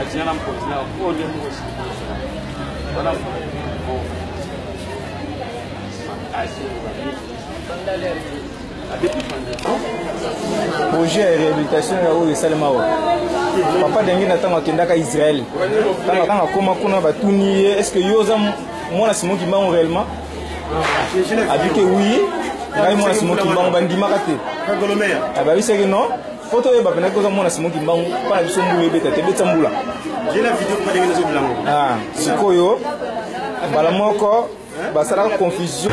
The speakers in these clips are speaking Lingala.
atina na mpozi na oyo nde moko wana projet ya réhabilitation ya oyo esalema wa papa dengi na ntango akendaka israel ntango akoma kuna batuni ye est ce que yo oza mwana simon kimbangu réellement abike wi ngai mwana simon kimbangu bandimaka te abayebisaki non mpo toyeba pena koza mwana simo kimbangu mpo na biso mbula ebeta te betisa mbula ah, sikoyo mbala moko basalaka confusion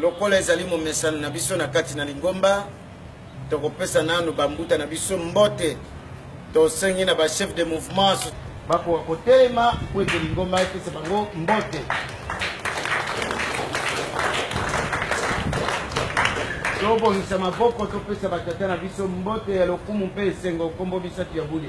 lokola ezali momesano na biso na kati na lingomba tokopesa nanu bambuta na biso mbote tosengi na bachef de mouvement bakoka kotelema mpo ete lingomba epesa bango mbote tobongisa maboko topesa batata na biso mbote ya lokumu mpe esengo nkombo misato ya bule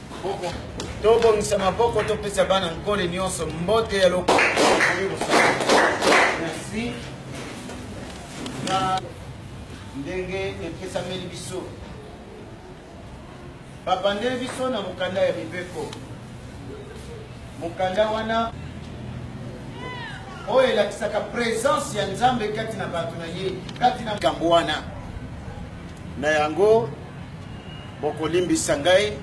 tobongisa maboko topesa bana nkole nyonso mbote ya lokumu merci na ndenge epesameli biso babandeli biso na mokanda ya mibeko mokanda wana oyo elakisaka presence ya nzambe kati na bato na ye kati na likambo wana na yango bokolimbisa ngai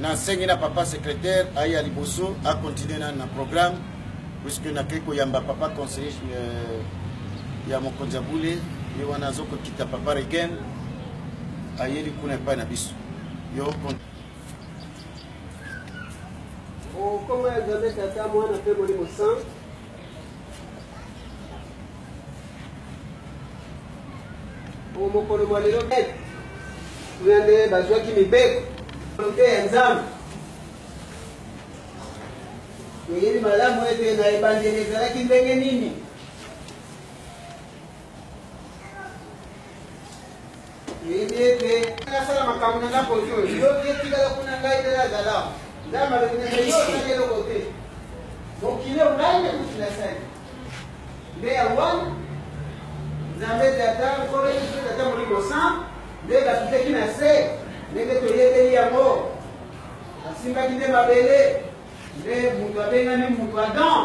nasengi na papa secrétaire aya liboso acontinue nani na programme puisque nakei koyamba papa conseiller euh, ya mokonzi ya bule ye wana azokokita papa regen ayeli kuna epai na biso yo okoma ya nzambe tata mwana mpe molimo santu o mokolo mwa lelo te kuna nde bazwaki mibeko te ya nzambe toyebi malamu ete na ebandeli ezalaki ndenge nini oyebi ete nasala makambo na ndako oyo yoki etikala kuna ngai nde nazala nzambe alobi nanga yo osali eloko te mokili oyo ngai nde motu nasali nde ya wana nzambe ete ata nkolo yesu ete ata molimo san nde batutaki na se ndenge toyebeli yango asimbaki nde mabele nde moto abengami moto adam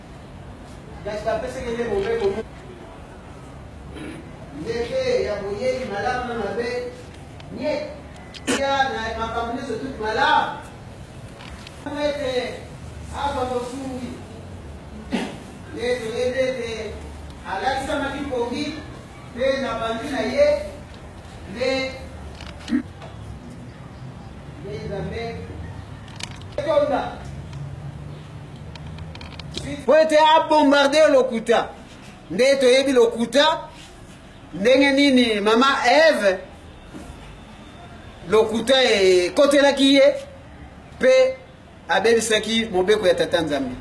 Kasi bapesaki nde mobeko moko. Ndenge ya boyebi malamu na mabe nye ya na makambo nyonso tuti malamu ete azwa mosungi nde toyebi ete alakisamaki mpongi Mpe nabandi na ye, mpe mpe Nzambe etonda mpo ete abombarde yo lokuta. Nde toyebi lokuta ndenge nini mama Eve lokuta ekotelaki ye mpe abebisaki mobeko ya tata nzambe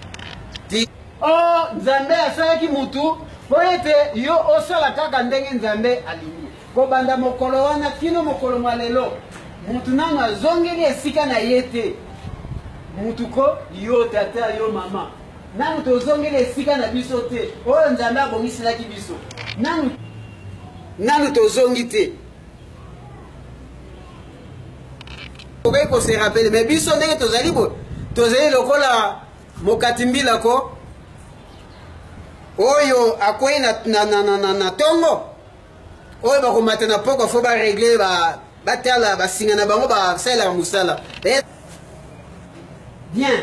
ti o oh, nzambe asalaki motu mpo ete yo osala kaka ndenge nzambe alingi kobanda mokolo wana kino mokolo mwa lelo motu nano azongeli esika na ye te motu ko yo tata yo mama nanu tozongeli esika na biso te oyo nzambe abongiselaki biso nanu nanu tozongi te okoki ko se rappeler mais biso ndenge tozali boye tozali lokola mokati mbila ko oyo akwei na, na, na, na, na, na tongo oyo bakomata na poko fo baregle ba, batala basinga na bango basalelaka mosala eh, bien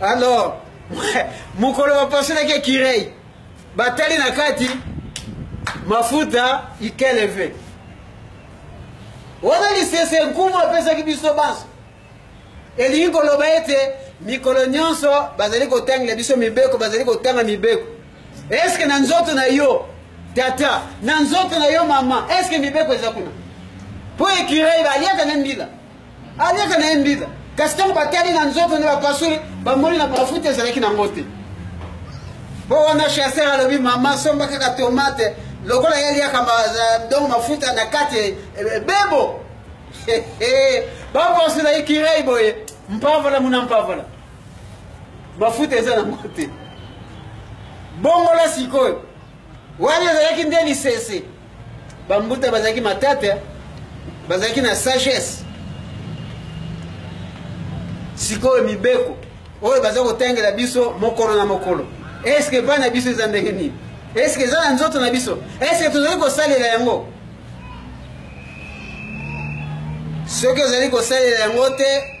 alors mokolo bapasolaki ekirei batali na kati mafuta ikeleve wana lisese nkumu apesaki biso banso elingi koloba ete mikolo nyonso bazali kotangela biso mibeko bazali kotanga mibeko eske na nzoto na yo tata na nzoto na yo mama eske mibeko eza kuna mpo ekirei baliaka na mbila aliaka na ye mbila kasi ntango batali na nzoto nde bapasoli bamoni na mafuta ezalaki nango te mpo wana chaser alobi mama somba kaka tomate lokola ye aliaka ndongo mafuta na kati eh, eh, bebo bapasola ye kirei boye mpavola muna mpavola mafuta eza nango te bongola sikoyo wana ezalaki nde lisese Bambuta bazalaki matata, bazalaki na sagesse. Sikoyo mibeko oyo baza kotangela biso mokolo na mokolo, eske epai na biso eza ndenge nini? Eske eza na nzoto na biso? Eske tozali kosalela yango? soki ozali kosalela yango te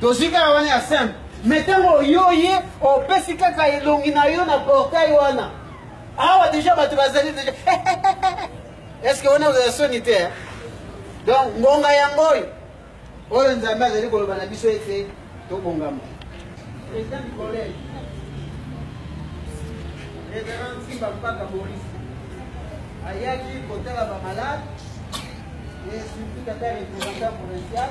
tozwi kaka wana ya simple me ntango oyo ye opesi kaka elongi na yo na portail wana awa deja bato bazali deja estce wana ozala soni te donc ngonga yango oyo oyo nzambe azali koloba na biso ete tobongama président du collège révérend simba mpaka maurice ayaki kotala bamalade et surtout tata représentant provincial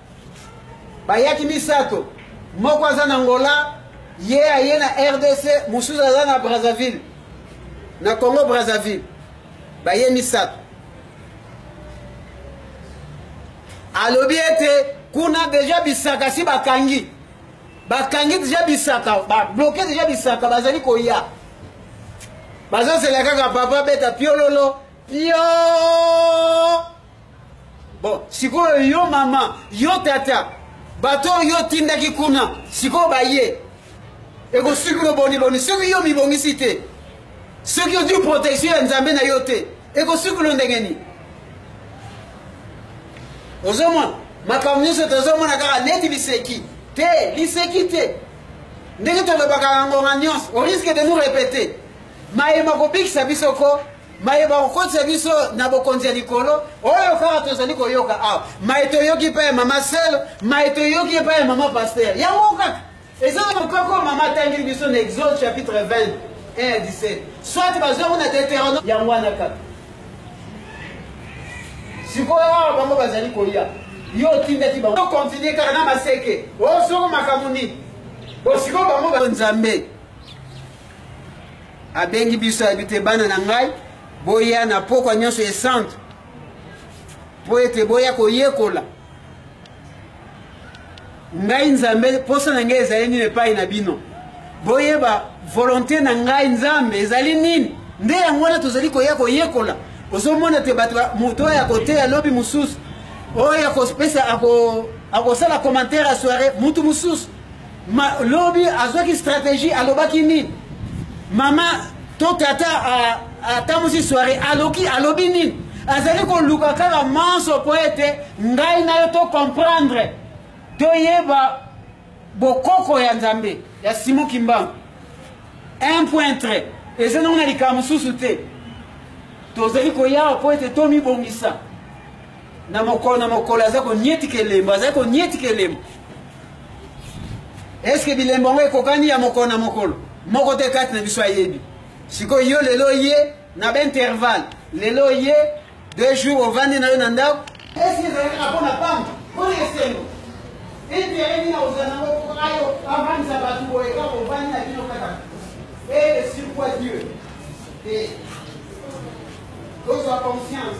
bayaki misato moko aza na ngola ye aye na rdc mosusu aza na brazzaville na congo brazzaville baye misato alobi ete kuna deja bisaka si bakangi bakangi deja bisaka babloke deja bisaka bazali koya bazozela kaka papa beta piololo pio Bon, sikoyo yo mama, yo tata, bato oyo otindaki kuna, sikoyo baye ekosuki bino boni boni? Soki yo mibongisi te, soki ozwi protection ya Nzambe na yo te, ekosuki bino ndenge nini? ozomona makambo nyonso tozomona kaka neti liseki te liseki te ndenge tolobaka na ngonga nyonso oriske de nous répéter maye makobikisa biso ko maye bakokotisa biso na bokonzi ya likolo oyo kaka tozali koyoka awa maye toyoki epai ya mama selo maye toyoki epai ya mama paster yango kaka eza na mokoko oyo mama atangeli biso na exode chapitre 20 1 ya 17 soit bazwa kuna deuteronome yango wana kaka sikoyo awa bango bazali koya yo otindaki bango okontinue kaka na maseke osoko makambo nini osikoyo bango nzambe abengi biso ayebi te bana na ngai boya na pokwa nyonso esantu mpo ete boya koyekola ngai nzambe mposa na ngai ezali nini epai na bino boyeba volonté na ngai nzambe ezali nini nde yango wana tozali koya koyekola ozomona te bato moto oyo akoteya lobi mosusu oyo akopesa akosala commentaire ya soirée mutu mosusu Ma, lobi azwaki strategie alobaki nini mama to tata atambusi soirée aloki alobi nini azali koluka kaka manso mpo ete ngai na yo to comprendre toyeba bokoko ya nzambe ya simo kimbangu un point trait eza nango na likambo mosusu te tozali koyawa mpo ete tomibongisa na mokolo na mokolo aza konietika elembo azali konietika elembo eske bilembo yango ekokani ya mokolo na mokolo moko te kati na biso ayebi sikoyo yo lelo ye na baintervalle lelo ye deux jours ovandi na yo na ndako eske ezalaki na mpona pamba mpona esengo intere nini akozala nango ayo avandisa bato boye kaka ovandi na bino kaka e sur quoi dieu te tozwa conscience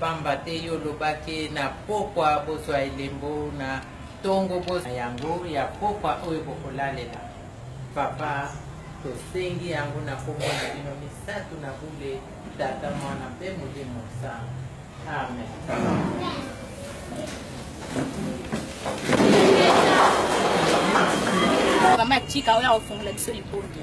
Pamba te yo olobaki, Na pokwa bozwa elembo, na tongo bozwa yango, ya pokwa oyo bokolalela. Papa, tosengi yango na kombo na bino misato na bule, Tata, Mwana, mpe Molimo Mosantu. Amen. Mama Chika oyo akofungola biso lipongi.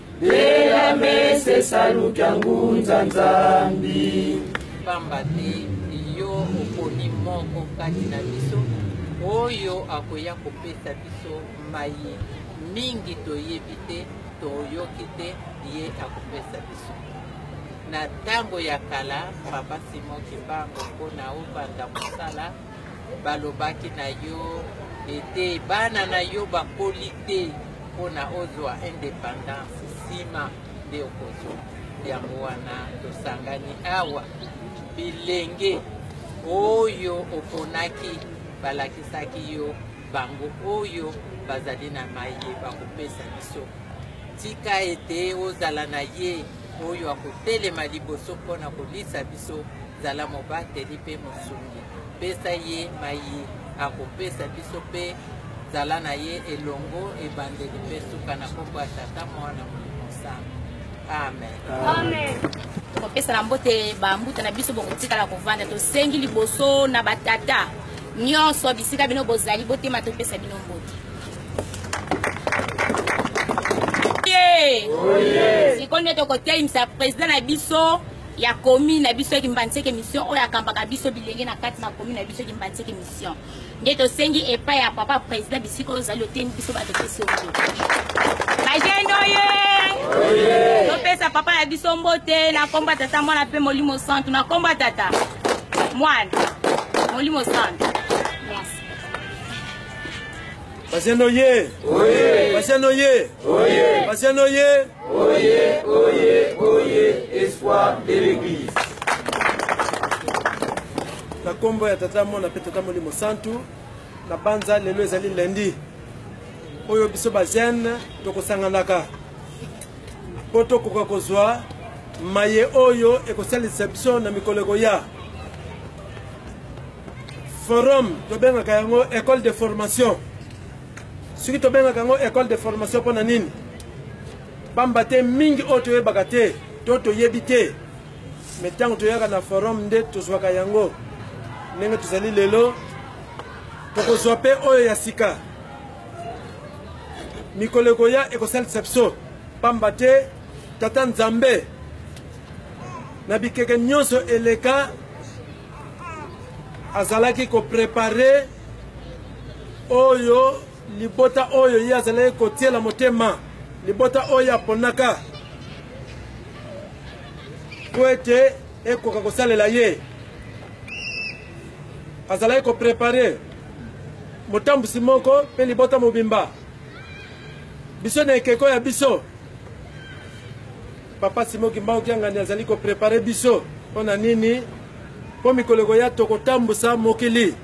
Bela mese salu kya ngunza nzambi. Pamba te yo oponi moko kati na biso oyo akoya kopesa biso maye mingi toyebi te toyoki te ye akopesa biso na ntango ya kala papa simon kimbango mpo na obanda mosala Balobaki na yo ete bana na yo bakoli te mpo na ozwa independance nsima nde okozwa yango wana tosangani awa bilenge oyo oponaki balakisaki yo bango oyo bazali na maye bakopesa biso tika ete ozala na ye oyo akotelema liboso mpo na kolisa biso Zala mobateli mpe mosungi. Pesa ye maye akopesa biso mpe zala na ye elongo ebandeli mpe suka na nkombo ya Tata, Mwana, Molimo Santu. Amen. Amen. tokopesa na mbote bambuta na biso bokotikala kovanda tosengi liboso na batata nyonso bisika bino bozali botema topesa bino mbote sikoyo nde tokoteimisa president na biso ya commune na biso ya kimbanseke mission oyo akambaka biso bilenge na kati na commune na biso ya kimbanseke mission nde tosengi epai ya papa président bisika oyo ozali otendi biso bato pesi oyo bajene oye topesa papa na biso mbote na nkombo ya tata mwana mpe molimo santu na nkombo ya tata mwana molimo santu bajene oye bajene oye bajene oye Oye, oye, oye, espoir de l'église. na nkombo ya tata mwana mpe tata molimo santu na banza lelo ezali lendi oyo biso bazene tokosanganaka mpo tokoka kozwa maye oyo ekosalisa biso na mikolo ekoya forum tobengaka yango école de formation soki tobengaka yango école de formation mpo na nini pamba te mingi oyo toyebaka te to toyebi te me ntango toyaka na forum nde tozwaka yango ndenge tozali lelo tokozwa mpe oyo ya sika mikolo ekoya ekosalisa biso pamba te tata nzambe na bikeke nyonso eleka azalaki koprepare oyo libota oyo ye azalaki kotiela motema libota oyo aponaka mpo ete ekoka kosalela ye azalaki koprepare motambwisi moko mpe libota mobimba biso na ekeko ya biso papa simo kimbangu kiangani azali koprepare biso mpo na nini mpo mikolo ekoya tokotambwisa mokili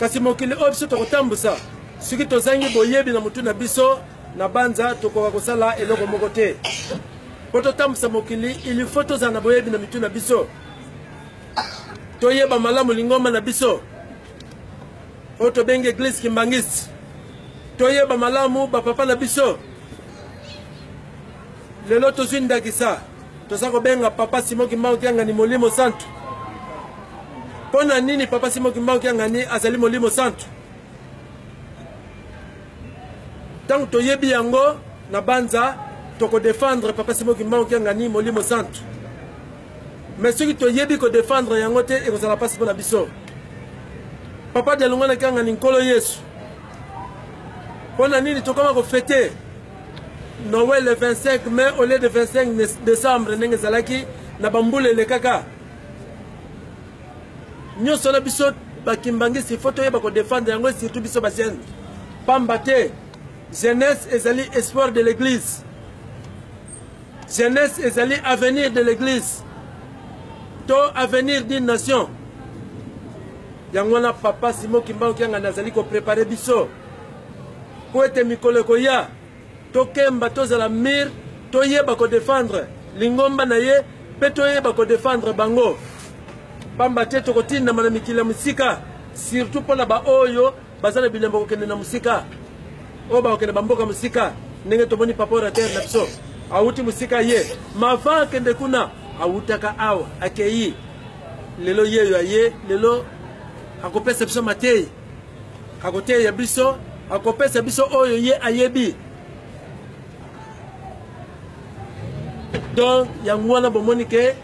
kasi mokili oyo biso tokotambusa soki tozangi boyebi na motu na biso na banza tokoka kosala eloko moko te mpo totambusa mokili il faut tozala na boyebi na mitu na biso toyeba malamu lingomba na biso oyo tobengi eglise kimbangiste toyeba malamu bapapa na biso lelo tozwi ndakisa toza kobenga papa simo kimbangu kiangani molimo santu mpo na nini papa simo kimbangu kiangani azali molimo santu ntango toyebi yango na banza tokodefendre papa simo kimbangu kiangani molimo santu me soki toyebi kodefendre yango te ekozala mpasi mpo na biso papa dialongo na kiangani nkolo yesu mpo na nini tokoma kofete Noël le 25 mai au lieu de 25 décembre ndenge ezalaki na bambula elekaka nyonso na biso bakimbangisi fo toyeba kodefendre yango surtout biso bajeune pamba te jeunesse ezali espoir de l'église jeunesse ezali avenir de l'église to avenir d'une nation yango wana papa simo kimbangu kiangani azali koprepare biso mpo ete mikolo ekoya tokemba tozala mire toyeba kodefendre lingomba na ye mpe toyeba kodefendre bango mpamba te tokotindama na mikili ya mosika surtout mpo na baoyo baza na bilembo kokende na mosika oyo bakokende bamboka mosika ndenge tomoni papa oratere na biso awuti mosika ye mava akende kuna awutaka awa akei lelo yeyo aye lelo akopesa biso matei akoteya biso akopesa biso oyo ye ayebi donc yango wana bomoni ke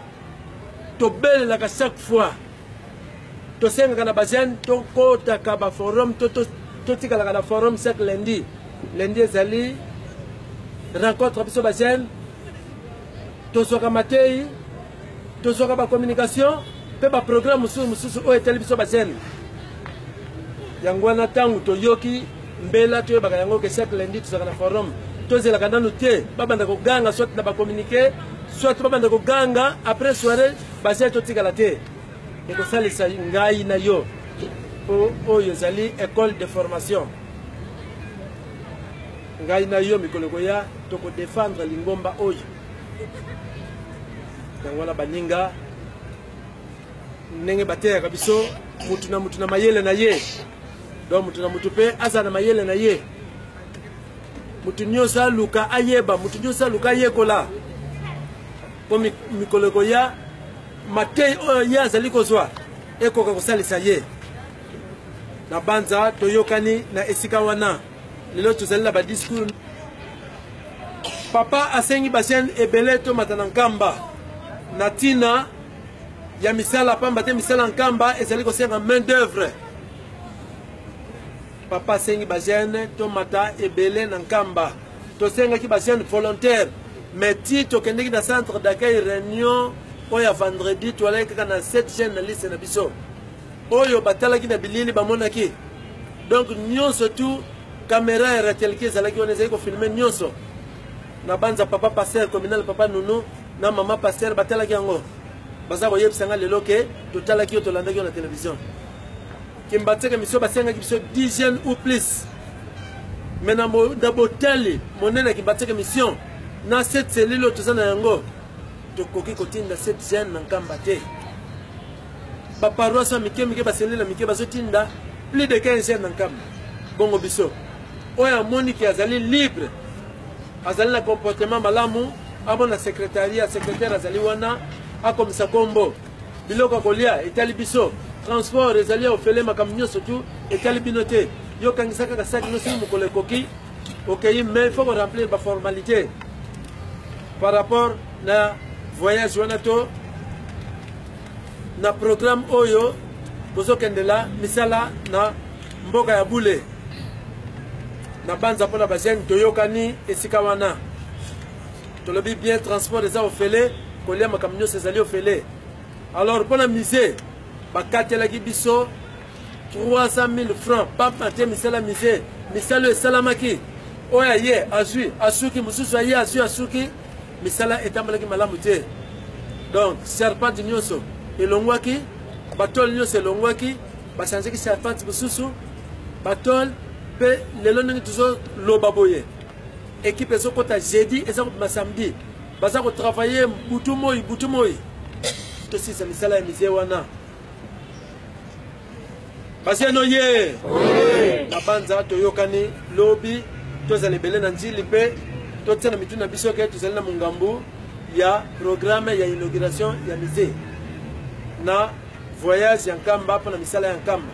tobelelaka chaque fois tosengaka na bajeune tokotaka baforum totikalaka na forum chaque lundi lundi ezali rencontre biso bajeune tozwaka matei tozwaka bacommunication mpe baprograme mosusu mosusu oyo etali biso bajeune yango wana ntango toyoki mbela toyebaka yango ke chaque lundi tozalaka na forum tozelaka nanu te babanda koganga soit na bacommunike soit babanda koganga après soirée bajeune totikala te ekosalisa ngai na yo mpo oyo ezali école de formation ngai na yo mikolo ekoya tokodefendre lingomba oyo yango wana baninga ndenge bateyaka biso mutu na mutu na mayele na ye donc mutu na mutu mpe azala na mayele na ye mutu nyonso aluka ayeba mutu nyonso aluka ayekola mpo mikolo ekoya matei oyo ye azali kozwa ekoka kosalisa ye na banza toyokani na esika wana lelo tozali na badiscour papa asengi basiane ebele tomata na nkamba na ntina ya misala pamba te misala ya nkamba ezali kosenga main d'oeuvre papa asengi bajeune tomata ebele na nkamba tosengaki bajeune volontaire mais ti tokendeki na centre d'accueil réunion oyo ya vendredi toalaki kaka na 7 jeune na liste na biso oyo batalaki na bilili bamonaki donc nyonso tu kamera ya ratelki ezalaki wana ezali kofilme nyonso na banza papa paster communal papa nunu na mama paster batalaki yango baza koyebisa ngai lelo ke totalaki yo tolandaki yo na televizio kimbatseke miso basengaki biso dixième ou plus me na botali monene ya kimbatseke mission na cette cellule oyo toza na yango tokoki kotinda cette jeune na nkamba te baparoise ya mike mike basende na mike bazotinda plus de 15 heures na nkamba bongo biso oyo amoni ke azali libre azali na comportement malamu amona secrétariat secrétaire azali wana akomisa kombo biloko ya kolia etali biso transport ezali ya ofele makambo nyonso tu etali bino te yo okangisa kaka saki no soki mokolo ekoki okei mais faut koremplir baformalité par rapport na voyage wana to na programme oyo bozokendela misala na mboka ya bule na banza mpo na bajeune toyokani esika wana tolobi bien transport eza ofele kolia makambo nyonso ezali ofele alors mpo na musée bakatelaki biso 300 000 francs papa te misala musée misala oyo esalamaki oyo aye azwi asuki mosusu aye azwi asuki misala etambolaki malamu te donc serpente nyonso elongwaki batole nyonso elongwaki bachanzaki serpente mosusu batole mpe lelo ndenge tozoloba boye ekipe ezokɔta jeudi eza kobima samedi baza kotravaille butu moi butu moi tosisa misala ya misie wana basiano ye nabanza toyokani lobi tozala ebele na njili mpe totia na mitu na biso ke tozali na mongambo ya programme ya inauguration ya musée na voyage ya nkamba mpo na misala ya nkamba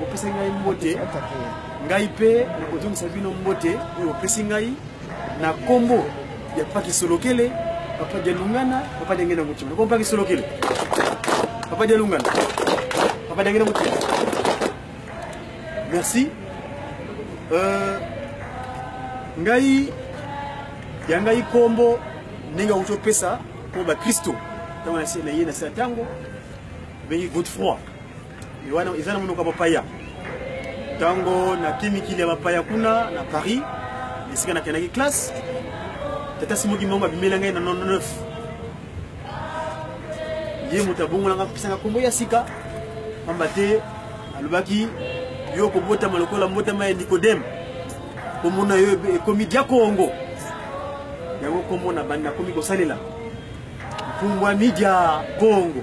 bopesi ngai mbote ngai mpe nakozongisa bino mbote oyo opesi ngai na nkombo ya papa kisolokele papa dialungana papa denge na motima nako papa kisolokele papa dialungana papa denge na motima merci euh, ngai ya ngai nkombo ndenge auti opesa mpo bakristo ntango na ye na sila ntango bengi godefroi wana eza na monoko ya bapaya ntango nake mikili ya bapaya kuna na paris esika nakendaki classe tata simoki mongo abimela ngai na 99 ye moto abongolanga kopisanga nkombo ya sika pamba te alobaki yo okobotama lokola mbotama ya nikodeme nkombo na yo ekomi diakongo yango nkombo na bandi nakomi kosalela mpumbwa midia kongo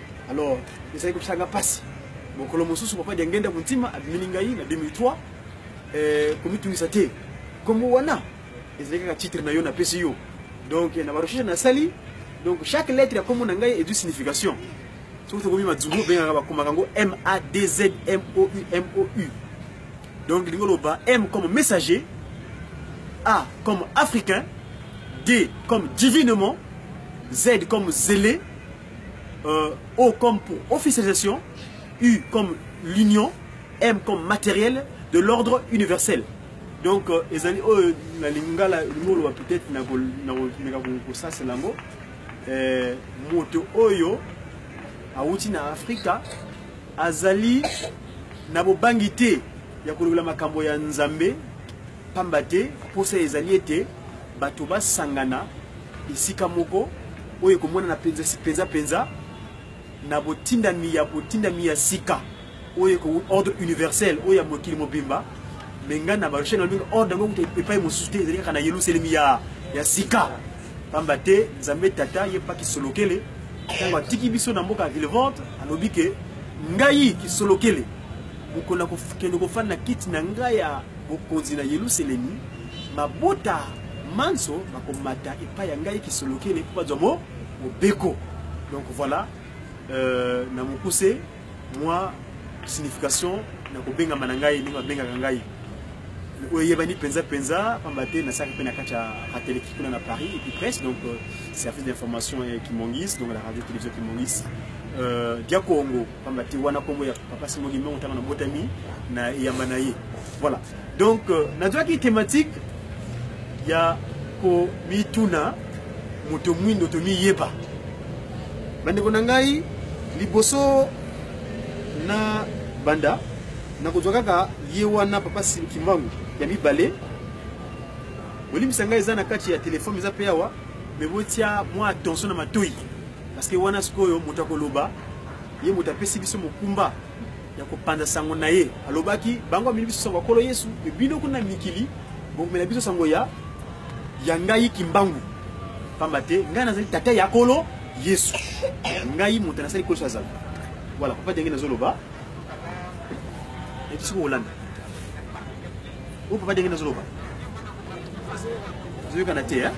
alors ezali kopesa nga mpasi mokolo mosusu papa diangenda montima abimeli ngai na 2003 eh, komitungisa te nkombo wana ezali kaka titre na yo napesi yo donc na barecherche nasali donc chaque lettre ya nkombo na ngai ezwi signification soki tokomi mazungu obengaka bakomaka yango m a d z m o u m o u donc lingi oloba m comme messager a comme africain d comme divinement z comme zele euh, O comme pour officialisation, U comme l'union, M comme matériel de l'ordre universel. Donc, euh, ezali oyo na lingala lingolo peut-être na ko na ko na ko ko ça c'est lango. Euh, moto oyo awuti na Afrika azali na bobangi te ya kolobela makambo ya Nzambe Pamba te, posa ezali ete bato basangana esika moko oyo ekomonana mpenza mpenza mpenza na botindami ya botindami ya sika oyo ekoki ordre universel oyo ya mokili mobimba me ngai na barushani nalobinga ordre yango kuta epai mosusu te ezali kaka na yelusalemi ya, ya sika pamba te nzambe tata ye mpa kisolokele ntango atiki biso na mboka ya villevante alobi ke ngai kisolokele Mokolo akokende kofanda na kiti na ngai ya bokonzi na Yeluselemi, mabota manso bakomata epai ya ngai kisolokele mpo bazwa mo mobeko. Donc voilà, euh, na mokuse mwa signification na kobengama na ngai ndenge babengaka ngai oyo eyebani mpenza mpenza mpamba te nasalaki mpe na kati ya rateleki kuna na paris epuis presse donc euh, service d'information kimongis donc la radio télévision kimongis euh, dia congo pamba te wana kombo ya papa Simon Kimbangu tanga na botami na yamba na ye voilà donc euh, nazwaki thématique ya komituna moto mwindo tomiyeba bandeko na ngai liboso na banda nakozwa kaka ye wana papa kimbangu ya mibale bolimbisa ngai eza na kati ya telefone eza mpe awa me botia mwa attention na matoi Parce que wana sikoyo moto akoloba ye moto apesi biso mokumba ya kopanza sango na ye alobaki bango ameli biso sango ya kolo yesu me bino kuna mikili bokomela biso sango ya ya ngai kimbangu pamba te ngai nazali tata ya kolo yesu ngai moto nasali kolo azala voilà papa ndenge nazoloba ebisiko kolanda Oyo papa denge nazo loba. Zoyoka na te hein.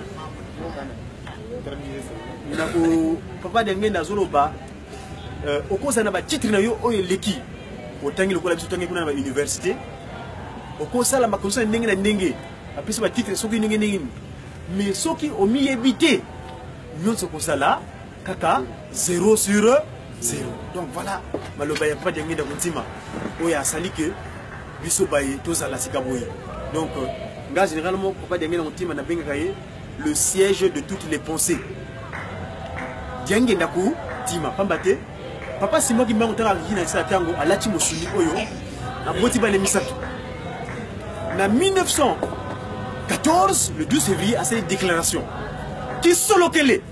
Na ko papa denge nazo loba. Euh, okozala na ba titre na yo oyo eleki. Otangi lokola biso tangi kuna na ba université. Okosala makosa ya ndenge na ndenge. Apesi ba titre soki ndenge ndenge. Mais soki omiyebi te, nyonso kozala kaka 0 sur 0 donc voilà maloba ya padi yangi ndako ntima oyo asali ke biso baye tozala sika boye donc euh, nga généralement papa diangi ndako ntima nabengaka ye le siège de toutes les pensées diangi ndako ntima pamba te papa simaki mbango ntango akiki na esala ntango alati mosuni oyo aboti bana misato na 1914 le 12 février asali déclaration kisolokele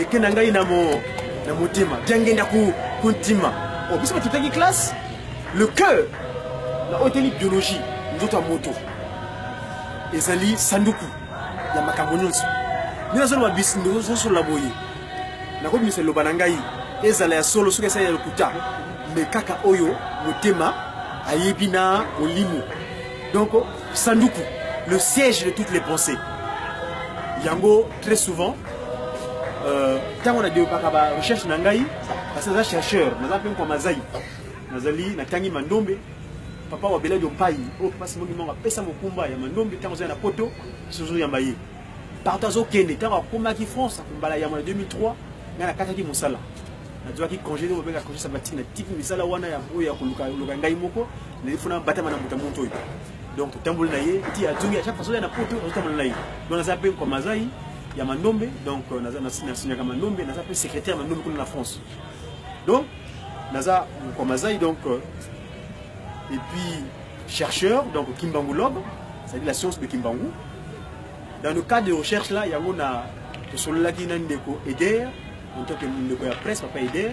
eke na ngai na mo na motema jangenda ku kuntima o biso batutaki classe le cœur na oyo etali biologie nzoto ya moto ezali sanduku ya makambo nyonso nde nazoloba binososolola boye nakobimisa liloba na ngai ezala ya solo soki esali ya lokuta me kaka oyo motema ayebi na molimo donc sanduku le siège de toutes les pensées yango très souvent euh, ntango na developaka ba recherche na ngai parce naza chercheur naza mpe mkwa mazai nazali natangi mandombe papa wa beladi ompayi oyo oh, papa simoni mongo apesa mokumba ya mandombe ntango azali na poto sozo yamba ye partout azokende ntango akomaki france akombala yambo na 2003 ngai nakataki mosala nazwaki congé nde bobengaka congé sabatine natiki misala wana ya oyo ya koluka ngai moko naefuna batama na moto ya moto oyo donc totamboli na ye ti azongi à chaque fois soki na poto tozotambola na ye donc naza mpe nkwa mazai ya mandombe donc euh, nasinyaka mandombe naza mpe secrétaire ya mandombe kuna na france donc naza nkwa mazai donc euh, et puis chercheur donc kimbangologue c'est-à-dire la science de kimbangu dans le cadre de recherche là yango na tosololaki na ndeko eder en tant que ndeko ya presse papa eder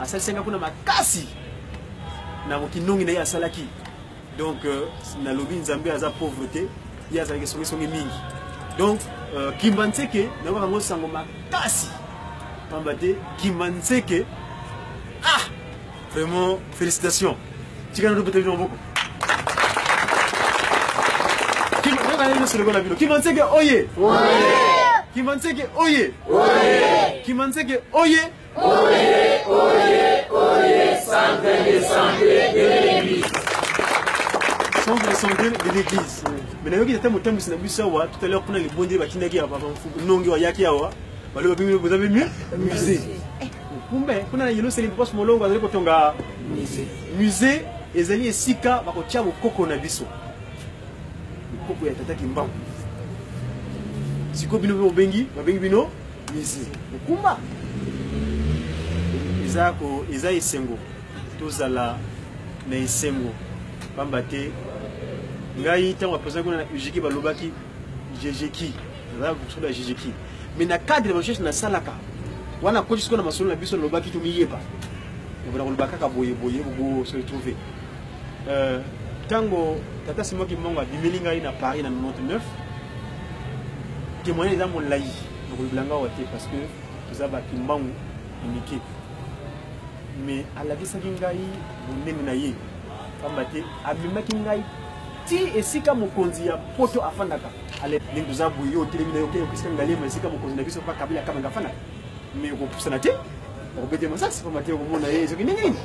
asalisaki nga kuna makasi na kinongi na ye asalaki donc euh, nalobi nzambe aza pauvre te ye azalaki songisongi mingi donc euh, kimba nseke nayokaka yango sango makasi pamba te kimba nseke ah vraiment félicitation tika na topeta bino maboko nyonso lokola bino kimba nseke oye kimba nseke oye kimba nseke oye centre de santé de l'église mais nayoki tata motambwisi na biso awa tout à l'heure kuna libondeli batindaki ya papa mfuku nongi wayaki awa baloba bino boza be mieux musée kumbe kuna na yelo seli papa molongo azali kotonga musée ezali esika bakotya bokoko na biso bokoko ya tata kimbangu sikoyo bino mpe bobengi babengi bino Mizi. Okumba. Eza ko eza esengo. Tozala na esengo. Pamba te ngai ntango apresaki kuna na ujiki balobaki jejeki nazala kusolo ya jejeki me na cadre ya recherche nasalaka wana koti sikoyo na masolo na biso nalobaki tomiyeba obona koloba kaka boye boye bobo se retrouve Euh, tango tata Simon Kimongo abimeli ngai na Paris na 99 témoignage eza molai nakolobela ngai awa te parce que toza ba Kimbangu ya mike mais alakisaki ngai bonene na ye pamba te amemaki ngai ti esika mokonzi ya poto afandaka ndenge toza boye otelemi na yo okei okisika ngalema esika mokonzi na biso pa kabila kamanga afandaka mais okopusana te okobete masasi pamba te okomona ye ezoki ndenge nini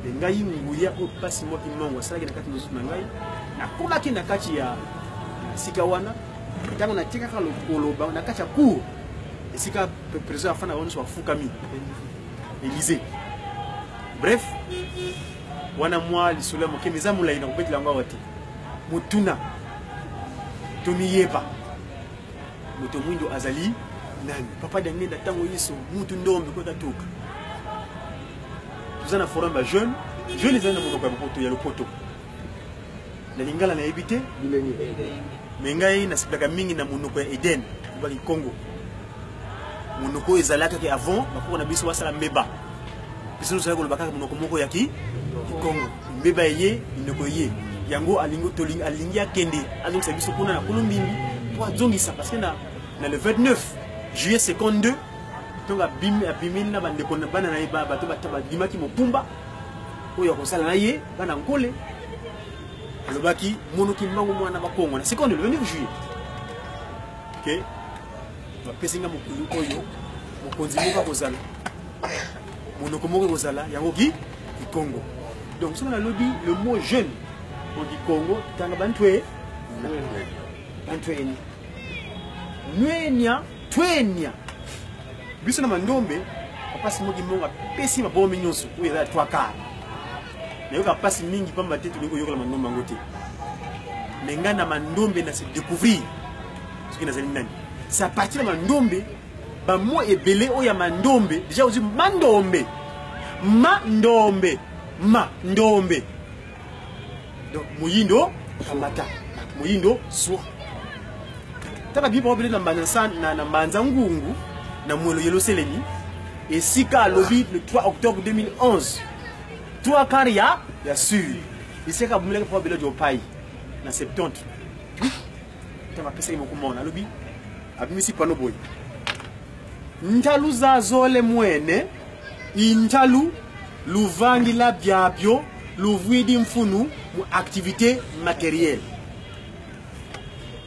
mpe ngai nguya oyo mpasi mwa kimango asalaki na kati mosusu na ngai nakolaki na kati ya sika wana ntango natikaka lokoloba na kati ya cour esika président afanda bango nyonso bafukami élysée bref wana mwa lisolo ya moke eza molai na kobetela yango awa te motuna tomiyeba moto ya mwindo azali nani papa dangenda ntango yesu mutu ndombe kota toka toza na forum ya jeune jeune ezali na monoko ya lopoto ya lopoto na lingala nayebi te me ngai nasepelaka mingi na monoko ya eden ebaki congo monoko oyo ezalaka ke avant bakoko na biso basala meba biso tozali koloba kaka monoko moko ya kikongo mbeba eye ndeko eye yango alingi tolingi alingi akende azongisa biso kuna na kolombimbi mpo azongisa parce que na, na le 29 juillet 52 ntongo abimeli na bandeko bana na ye bato badimaki mokumba oyo akosala na ye bana nkole alobaki monoki mbango mwana bakongo na sikoyo le 29 juillet ke bapesi nga mokili oyo mokonzi moko akozala monoko moko ekozala yango ki Kikongo. Donc soki nalobi le mot jeune au Kikongo tanga bantwe bantwenya nwenya twenya biso na mandombe apasi moki mongo apesi mabomi nyonso oyo eza ya twa kar nayoka mpasi mingi mpamba te tolingi koyokola mandombe yango te me ngai na mandombe na se découvrir soki nazali nani c'est à partir ya mandombe Ba mots ebele oyo ya mandombe, deja ozi mandombe. Mandombe. Mandombe. Donc moyindo kamata. Moyindo zwa. Tala bibo obele na manasa na na manza ngungu na mwelo yelo seleni. Esika alobi le 3 octobre 2011. Toi car ya ya sur. Esika abumela kwa bilo jopai na 70. ntango apesaki mokumona alobi abimisi pano boye ntalu za zole mwene intalu luvangi la byabyo luvwidi mfunu mu activité matérielle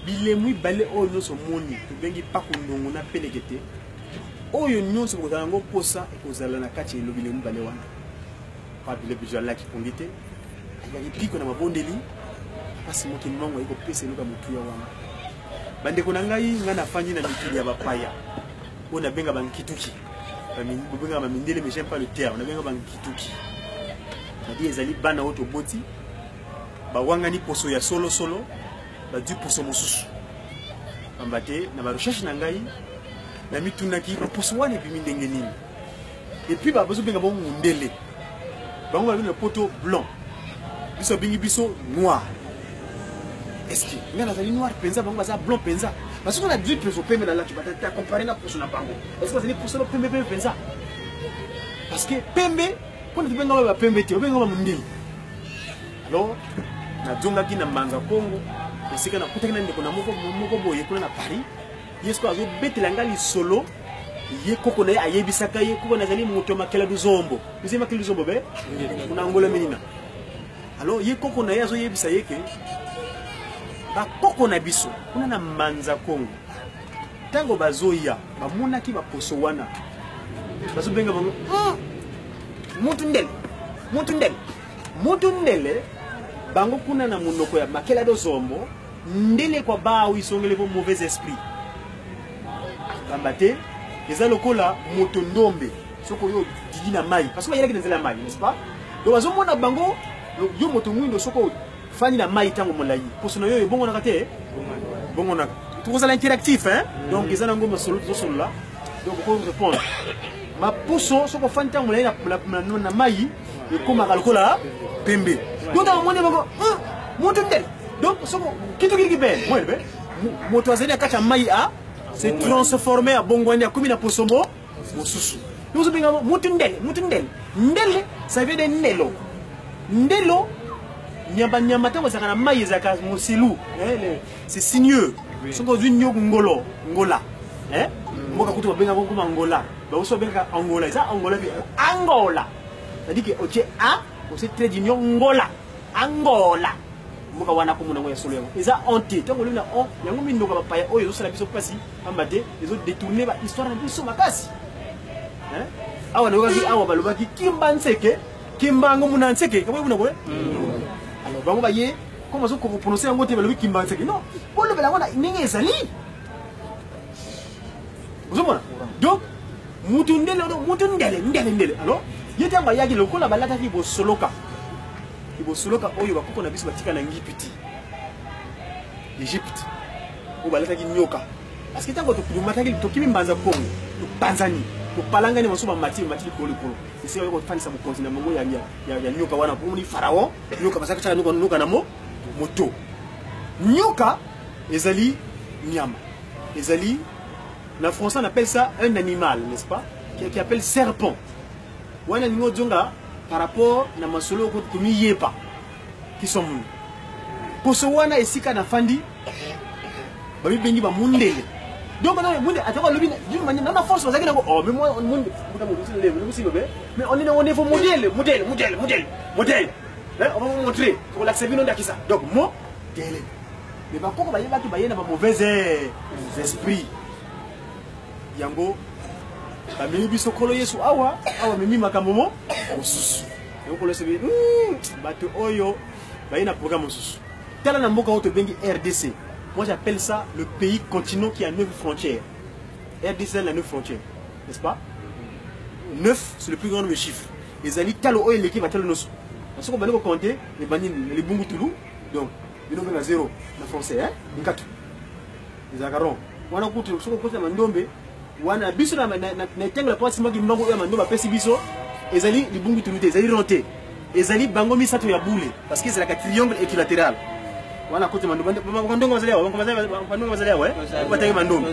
bilemu ibale oyo nyonso omoni tobengi mpako ndongo na pelekete oyo nyonso bokozala yango mposa ekozala na kati ya elobi bilemu ibale wana Fabile Bijo alaki pongi te alaki mpiko na mabondeli mpasi mokili mwango ayei kopesa eloko ya motuya wana bandeko na ngai ngai nafandi na mikili ya bapaya oyo nabenga bankituki bobengaka bamindele mais j'aime pas le terme nabenga bankituki nadi ezali bana oyo toboti bawangani poso ya solosolo bazwi poso mosusu pamba te na barecherche na ngai namitunaki baposo wana ebimi ndenge nini et puis bazo benga bango mundele bango babi na poto blanc biso babengi biso noir est-ce que ngai nazali noir mpenza bango baza blanc mpenza basoki na 18 mpenza opembe na laki batata compare na poso na bango est-ce que bazali poso na pembe pembe mpenza parce que pembe mpo na tobenga ba pembe te obenga ba mondele alors nazongaki na mbanza kongo esika nakutaki na ndeko na moko moko boye kuna na paris ye sikoyo azobetela ngai lisolo ye koko na ye ayebisaka ye koko nazali moto ya makela luzombo ozi makela luzombo be kuna angola menina alors ye koko na ye azoyebisa ye ke bakoko na biso kuna na manza kongo ntango bazoya bamonaki baposo wana bazobenga bango ah! mutu ndele mutu ndele mutu ndele bango kuna na monoko ya makela luzombo ndele kwa bao isongele po mauvais esprit kamba te eza lokola moto ndombe soko yo odidi na mai parce que bayelaki na nzela ya mai n'est-ce pas donc bazomona bango yo moto mwindo soko ofandi na mai ntango molai poso na yo ebongonaka te bongonaka tokozala interactif hein? Mm. donc eza nango masolo tozosolola donc okorepondre mapuso soko ofandi ntango molai na mai ekomaka lokola pembe totaka moni moko moto nde donc soko kitokiliki mpe mwene mpe moto azali na kati ya mai a se transforme abongwani akomi na poso mo mosusu yozobenga moto ndele moto ndele ndele ça veut dire ndelo ndelo nyama nyama ntango ezalaka na mai ezalaka moselu eh, c'est signeux soki ozwi nyoku ngolo ngola eh? mboka kutu babengaka nkoma ngola Bango so bengaka Angola, eza Angola te, Angola. C'est-à-dire que otie A, otie trait d'union Ngola, Angola. mboka wana komona yango ya solo yango eza on te ntango olobi na on yango mindoka bapaya oyo ezosala biso mpasi pamba te ezodetourne bahistoire na biso makasi awa nayokaki awa balobaki kimba nseke kimbango muna nseke kaboyebuna boye hmm. alors bango baye comme azokoprononce yango te balobi kimba nseke non bolobela yango na ndenge ezali ozomona donc mutu ndele mutu ndele ndele ndele alors ye ntango ayaki lokola balataki bosoloka bosoloka oyo bakoko na biso batika na ngipiti egypte oyo balataki nyoka parce que ntango tomataki tokimi mbanza kongo topanzani topalangani mosusu bamati bamati likolo likolo esi oyo kofandisa mokonzi na mongo ya nyoka wana omoni faraon nyoka bazalaki tyaka nyoka na moto nyoka ezali nyama ezali na français on appelle ça un animal n'est-ce pas qui, qui appelle serpent wana ningo djonga par rapport na masolo ko komi yeba qui sont mun ko so wana esika na fandi ba bi bengi ba mundele donc na munde atako lobi d'une manière na force bazaki na ko oh mais moi on munde buta mo buta level busi bebe mais on est on est pour modèle modèle modèle modèle modèle hein on va vous montrer pour l'accepter non dakisa donc mo dele me bakoko bayebaki baye na bamauvais esprit yango bamemi biso nkolo yesu awa awa amemi makambo mo mosusu yango nkolo yesu abebi hmm, bato oyo baye na programme mosusu tala na mboka oyo tobengi rdc moi j'appelle ça le pays continent qui a neuf frontières rdc na neuf frontières n'est-ce pas neuf c'est le plus grand nombre de chiffres ezali talo oyo eleki batalo nyonso soki obandi kokonte ebandi libungutulu donc bino mpe na zero na français eh? nkatu ezalaka rond wana kutu soki okoti na mandombe wana biso na etango ya pasi maki mbango oyo ya mandombe apesi biso ezali libungi tulu te ezali rond te ezali bango misato ya bule parce que ezalaka triangle équilatéral wana koti mandombe bandongo bazali awa bandongo bazali awa batangi mandombe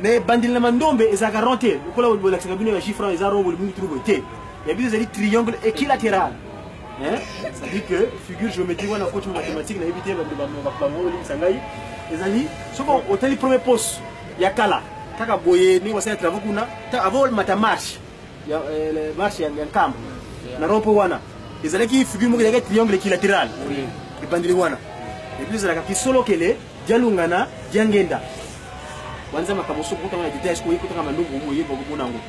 mais bandeli na mandombe ezalaka rond te lokola bolakisaka bino ya gifran eza rond libungi tulu boye te ya biso ezali triangle équilatéral Hein? Ça dit que figure géométrique wana coach mathématique na yebi te ba ba ba ba ngolo limsa ngai ezali soko otali premier poste ya kala kaka boye ndenge basala travaux kuna avant olmata marche ya eh, marche ya nkamba na rompo wana ezalaki figure moko ezalaki triangle equilatéral ebandeli wana epuis ezalaka kisolokele dialungana diangenda wanza makambo soko kotanga na detail sikoyekotanga malongo omo oyeba okomona yango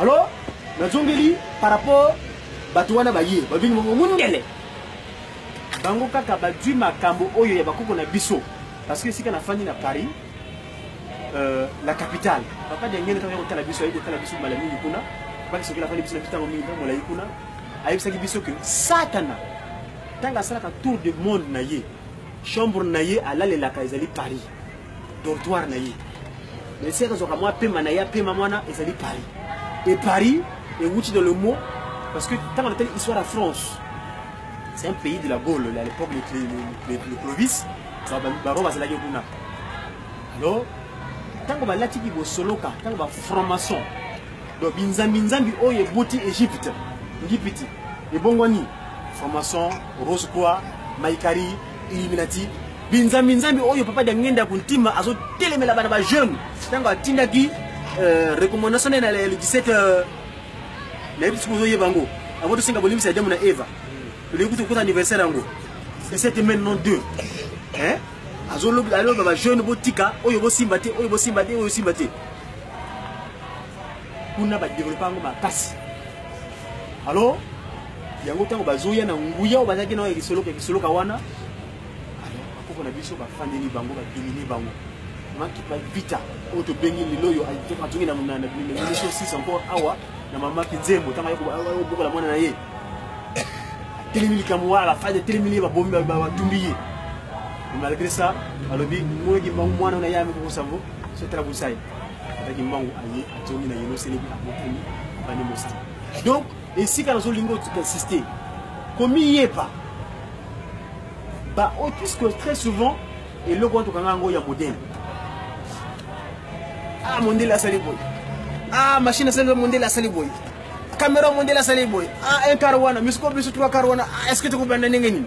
Alors, nazongeli par rapport bato wana baye babini bango mundele bango kaka bazwi makambo oyo ya bakoko na biso parce que esika nafandi na paris euh, la capitale papa diangene kaka kotala biso ayi kotala biso mbala mingi kuna bakisokela afandi biso na bitango mingi ntango molai kuna ayebisaki biso ke satana ntango asalaka tour de monde na ye chambre na ye alalelaka ezali paris dortoire na ye mais si akazwaka mwa pema na ye apema mwana ezali paris et paris ewuti dans le mot parce que ntango natali histoire ya france c'est un pays de la gaule à l'époque le clovis baron bazalaki kuna alors ntango balatiki bosoloka ntango bafranc-maçon donc binzambinzambi oyo eboti égypte ngipiti ebongwani franc-maçon rose croix maikari illuminati binzambi nzambi oyo papa diangenda kuntima azotelemela bana ba jeune ntango atindaki euh, recommandation na ye na 17 euh, nayebi soki ozoyeba yango avant tosenga bolimbisi ya demo na eva tolingi kutu kokota anniversaire yango esete mai non deux azoloba bajeune botika oyo bosimba te oyo bosimba te oyo osimba te kuna badevelopa yango makasi alors yango ntango bazoya na nguya oyo bazalaki nao ya kisoloka kisoloka wana bakoko na biso bafandeli bango badomine bango maki vita oyo tobengi lelo oyo azongi na 1906 encore awa na mamaki nzembo ntango ayobokola mwana na ye atelemi likambo wana afandi atelemeli ye babomi batumbi ye malgré ça alobi moyeki mbangu mwana na ye amikokosango sotala bosai ataki mbangu aye azongi na yelo selebi abotami bani mosala donc esika nazolinga otinsiste komiyeba baoyo puisque très souvent eloko wana tokanga yango ya modele ah mondele asali boye ah machine asali mondele asali boye kamera mondele asali boye ah un car wana misiko biso trois car wana ah, est ce que tokobanda ndenge nini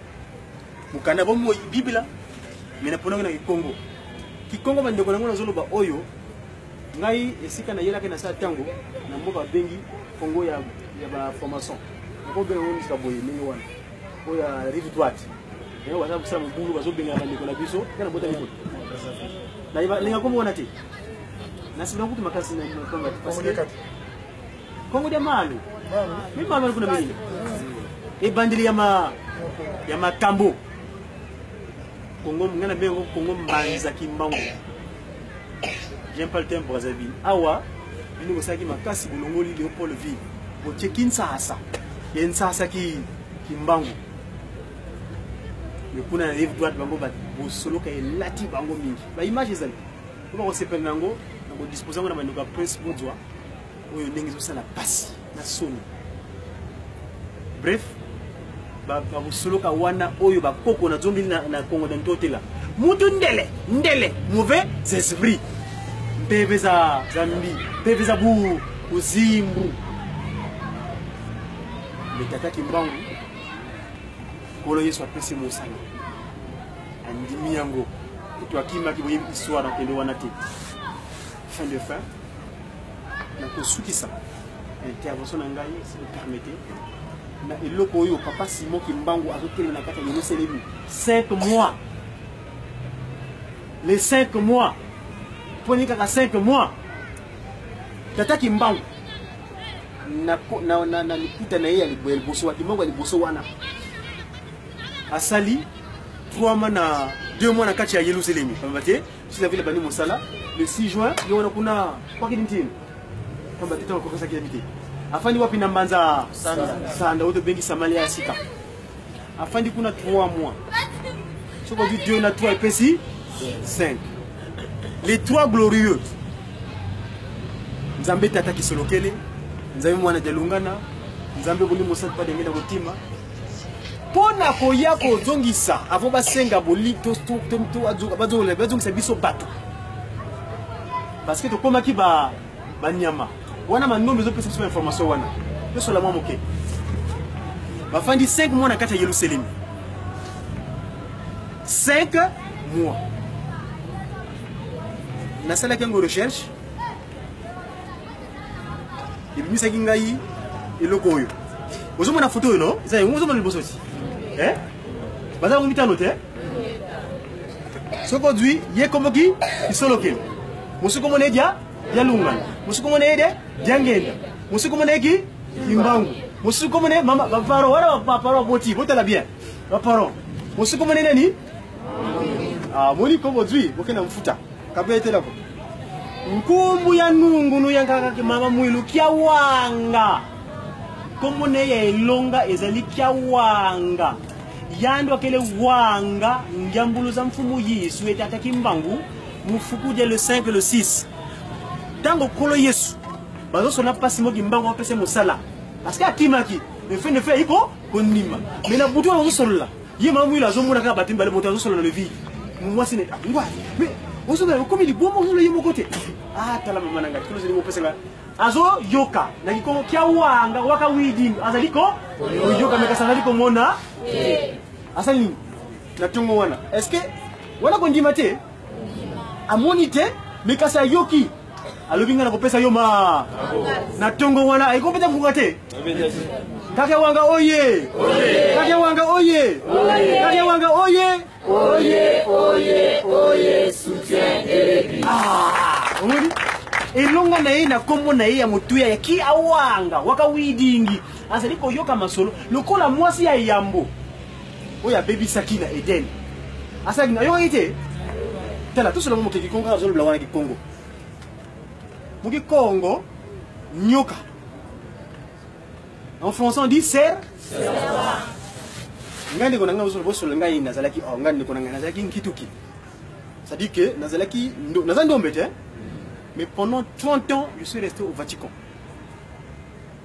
mokanda bo moi biblia me naponaki na kikongo kikongo bandeko nango nazoloba oyo ngai esika nayelaki na saa ntango na mboka babengi kongo ya, ya baformation nakobenga ngo misika boye ndenge wana oyo ya rive droite yango baza kosala mobulu bazobengela bandeko na biso ya nabotami boye nayeba ndenge akomi wana te nasibila kutu makasi na mokamba te Kongo de malu. Mimi malu kuna mimi. Ebandeli ya ma ya makambo. Kongo ngana bengo Kongo mbanza kimbangu. J'aime pas le terme Brazzaville. Awa bino bosalaki makasi bolongoli Leopold ville botie Kinshasa ye Nsasa ki kimbangu mais kuna na live droite bango bosoloka elati bango mingi baimage ezali po bakosepela na yango na kodispose yango na manoko ya prince bozwa oyo ndenge ezosala mpasi na soni bref babosoloka wana oyo bakoko na zombi na kongo na ntotela mutu ndele ndele mauvais esprit mpeve za zambi mpeve za bu buzimbu metataki mbangu nkolo yesu apesi mosala andimi yango eto akimaki boyebi histoire na pele wana te fin de fin nakosukisa intervention na ngai si vous permettez na eloko oyo papa simon kimbangu azotelema na kati ya yelusalemi 5 mois les 5 mois mponi kaka 5 mois tata kimbangu na likuta na ye ya liboso wa kimbangu ya liboso wana asali 3 mois na 2 mois na kati ya yelusalemi pamba te Sila vile bani mosala le 6 juin yo wana kuna kwa kilintini kamba tete na kokasa kile bite afandi wapi na mbanza sanda sanda oto bengi samalia ya sika afandi kuna 3 mois soki ozwi 2 na 3 epesi 5 les 3 glorieux nzambe tata kisolokele nzambe mwana jalungana nzambe boni mosali pa denge na kotima mpo na koya kozongisa avant basenga bazongisa biso bato parce que tokomaki banyama wana mandombe ezopesa biso bainformation wana tosola mwa moke bafandi 5 mois na kati ya yelusalemi 5 mois nasalaki yango recherche ebimisaki ngai eloko oyo ozomona foto oyo no eza yango ozomona liboso ti eh? baza yango mitano te soki ozwi ye komoki isolokelo mosuku omona ye dia dialungana mosuku omona ye de diangenda mosuku omona ye ki imbangu mosuku omona ye mama baparon wana baparon aboti botala bien baparon mosuku omona ye nani ah, moni komo ozwi bokenda mofuta kabetela ko nkumbu ya nungu nuyangaka ke mama mwilu kia wanga nkombo na ye ya elonga ezali kia wanga yando akele wanga ngiambulu za mfumu yesu ete ataki mbangu mofuku dia le 5 le 6 ntango nkolo yesu bazosona mpasi moki mbangu apese mosala parce que akimaki efe nefe ayiko kondima me na butu oyo bazosolola Ye mamu ila azo mona kaka bato mibale moto azo solola le vide. Mwasi ne ah, ngwa. Mais ozo na okomi libomo ozo ye moko te. Ah tala mama nanga kilo zeli mopesa nga. Azo yoka na kikongo kia wanga waka widi azali ko yoka meka sanali ko mona. Eh. Asali nini? Na tongo wana. Est-ce que wana ko ndima te? Amoni te mais kasi ayoki. alobi ngai nakopesa yo ma na ntongo wana ekobeta nkunga te kake wanga oye kake wanga oye kake wanga oye oye oye oye soutien elebi ah, omoni elonga na ye na nkombo na ye ya motuya ya kiawanga waka widingi azali koyoka masolo lokola mwasi ya yambo oyo abebisaki na eden asalaki na yokaki te tala tosala ngo mokeki kongo azolobela wana kikongo moki kongo nyoka en français on dit ser ngai ndeko na ngai ozolo bosolo ngai nazalaki o oh, ngai ndeko na ngai nazalaki nkituki c'est-à-dire que nazalaki naza ndombe te mais pendant 30 ans je suis resté au vatican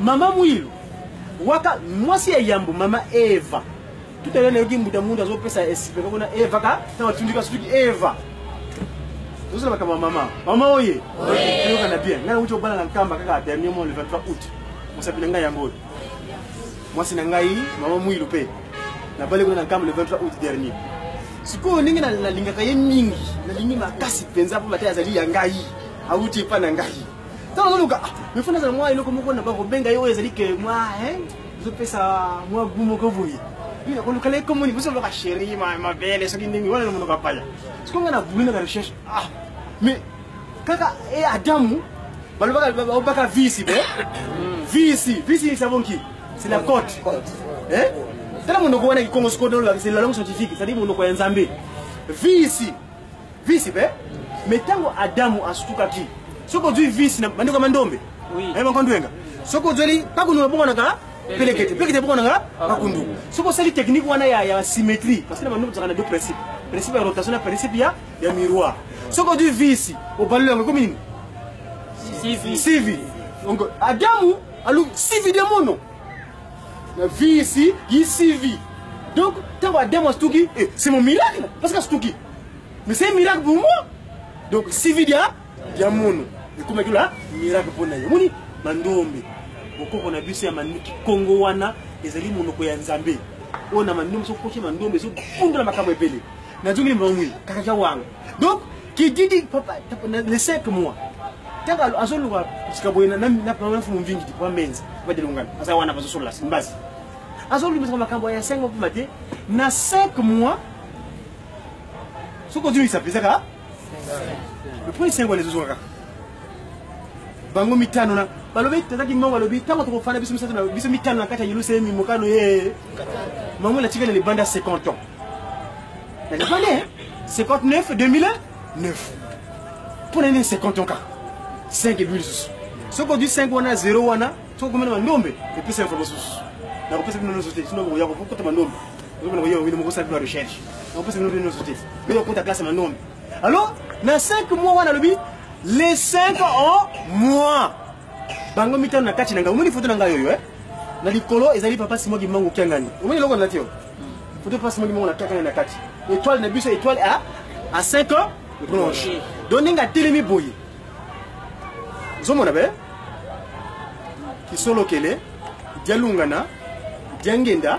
Mama Mwilu, waka mwasi ya yambo mama Eva. Tout à l'heure nayoki mbuta mundu azopesa esipe koko na Eva ka ntango atundi ka suki Eva. Tozala makambo ya mama. Mama oye. Toyoka na bien. Ngai nauti obala na Nkamba kaka dernier mois le 23 août. Mosapi na ngai yango oyo. Mwasi na ngai mama Mwilu pe. Nabali kuna na Nkamba le 23 août dernier. Sikoyo ndenge nalingaka ye mingi, nalingi makasi mpenza mpo mata azali ya ngai, auti epai na ngai. ntango ozoluka il faut nazala mwa eloko moko na bakobenga ye oyo ezali ke mwa ezopesa mwa gu moko boye nakolukala ye komoni biso loka sheri mabele soki ndenge wana na monoko ya paya soki nga na buli na recherche ah mais kaka e adamu balobaka babaka visi be visi visi sabonki c'est la cote eh tala monoko wana kikongo sikoyo nalobaka c'est la langue scientifique c'est-à-dire monoko ya nzambe visi visi pe me ntango adamu asutukaki soki ozwi visi na bandeko ya mandombe aye mankondwenga soki ozweli pakundu mabonganaka pelekete pelekete mabonganaka pakundu soki osali teknike wana ya symétrie parce que na mandombe tozalaka na deux principe principe ya rotation na principe ya ya miroir soki ozwi visi obalolo yango ekomi nini sivi donc adamu alu sivi de mono La vie ici, ici vit. Donc, tant que Adam Stuki, eh, c'est mon miracle, parce que Stuki. Mais c'est un miracle pour moi. Donc, si vit, il y a mon. Et comme il y a un miracle pour moi, moni, mandombe. Bokoko na biso ya maniki Kongo wana ezali monoko ya Nzambe. Ona mandombe so koche mandombe so funda makambo ebele. Na zungi mwangi kaka wanga. donc kididi papa le cinq mois ntango azoluka sika boye nafumu mvingi ti pa menza badelongana aza wana bazosolola mbasi azolobisa makambo ya sengo mpema te na 5 mois soki ozongisa mpenza kaka epoi sengo wana ezozonga kaka bango mitano na balobi tazaki mongo alobi ntango tokofanda biso misato biso mitano na kati ya yelusalemi mokano ye mango natikali na libanda 50 ans Mais le palais, 59, 2001, 9. Pour l'année 50 ans, 5 et 8 sous. Ce qu'on dit 5 wana, 0 wana, ce qu'on dit mandombe, et puis c'est information sous. Na kopesa bino noso te, sinon bokoya kokota mandombe. Ozobe na koya wino mokosala bino recherche. Na kopesa bino bino noso te. Bino kokota classe mandombe. Alors, na 5 mois wana lobi, les 5 ans mois. Bango mitano na kati na ngai, omoni foto na ngai oyo, eh? Na likolo ezali papa Simon Kimbangu Kiangani. Omoni eloko na te yo? Photo passe moni mongo na kaka na kati. Étoile na biso étoile à à 5 ans blanche. Donc ninga telemi boye. Zomona be. Kisolo kele. Dialungana. Diangenda.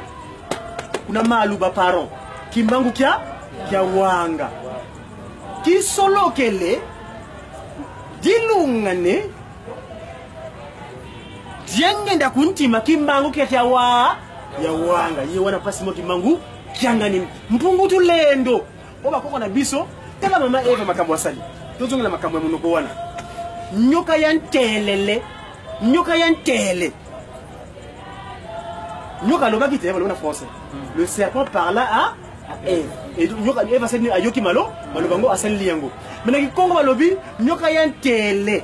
Kuna maluba parents. Kimbangu kia kia wanga. Kisolo kele. Dilungane. tiangenda kuntima kimbangu kya wa ya wanga ye wana mpasi mo kimbangu kiangani mpungu tulendo oyo bakoko na biso tala mama eva makambo asali tozongela makambo ya monoko wana nyoka ya ntelele nyoka ya ntele nyoka alobaki te balobi na français le serpent parla a eve nyoka eve asali ayoki malo maloba yango asaleli yango me na kikongo balobi nyoka ya ntele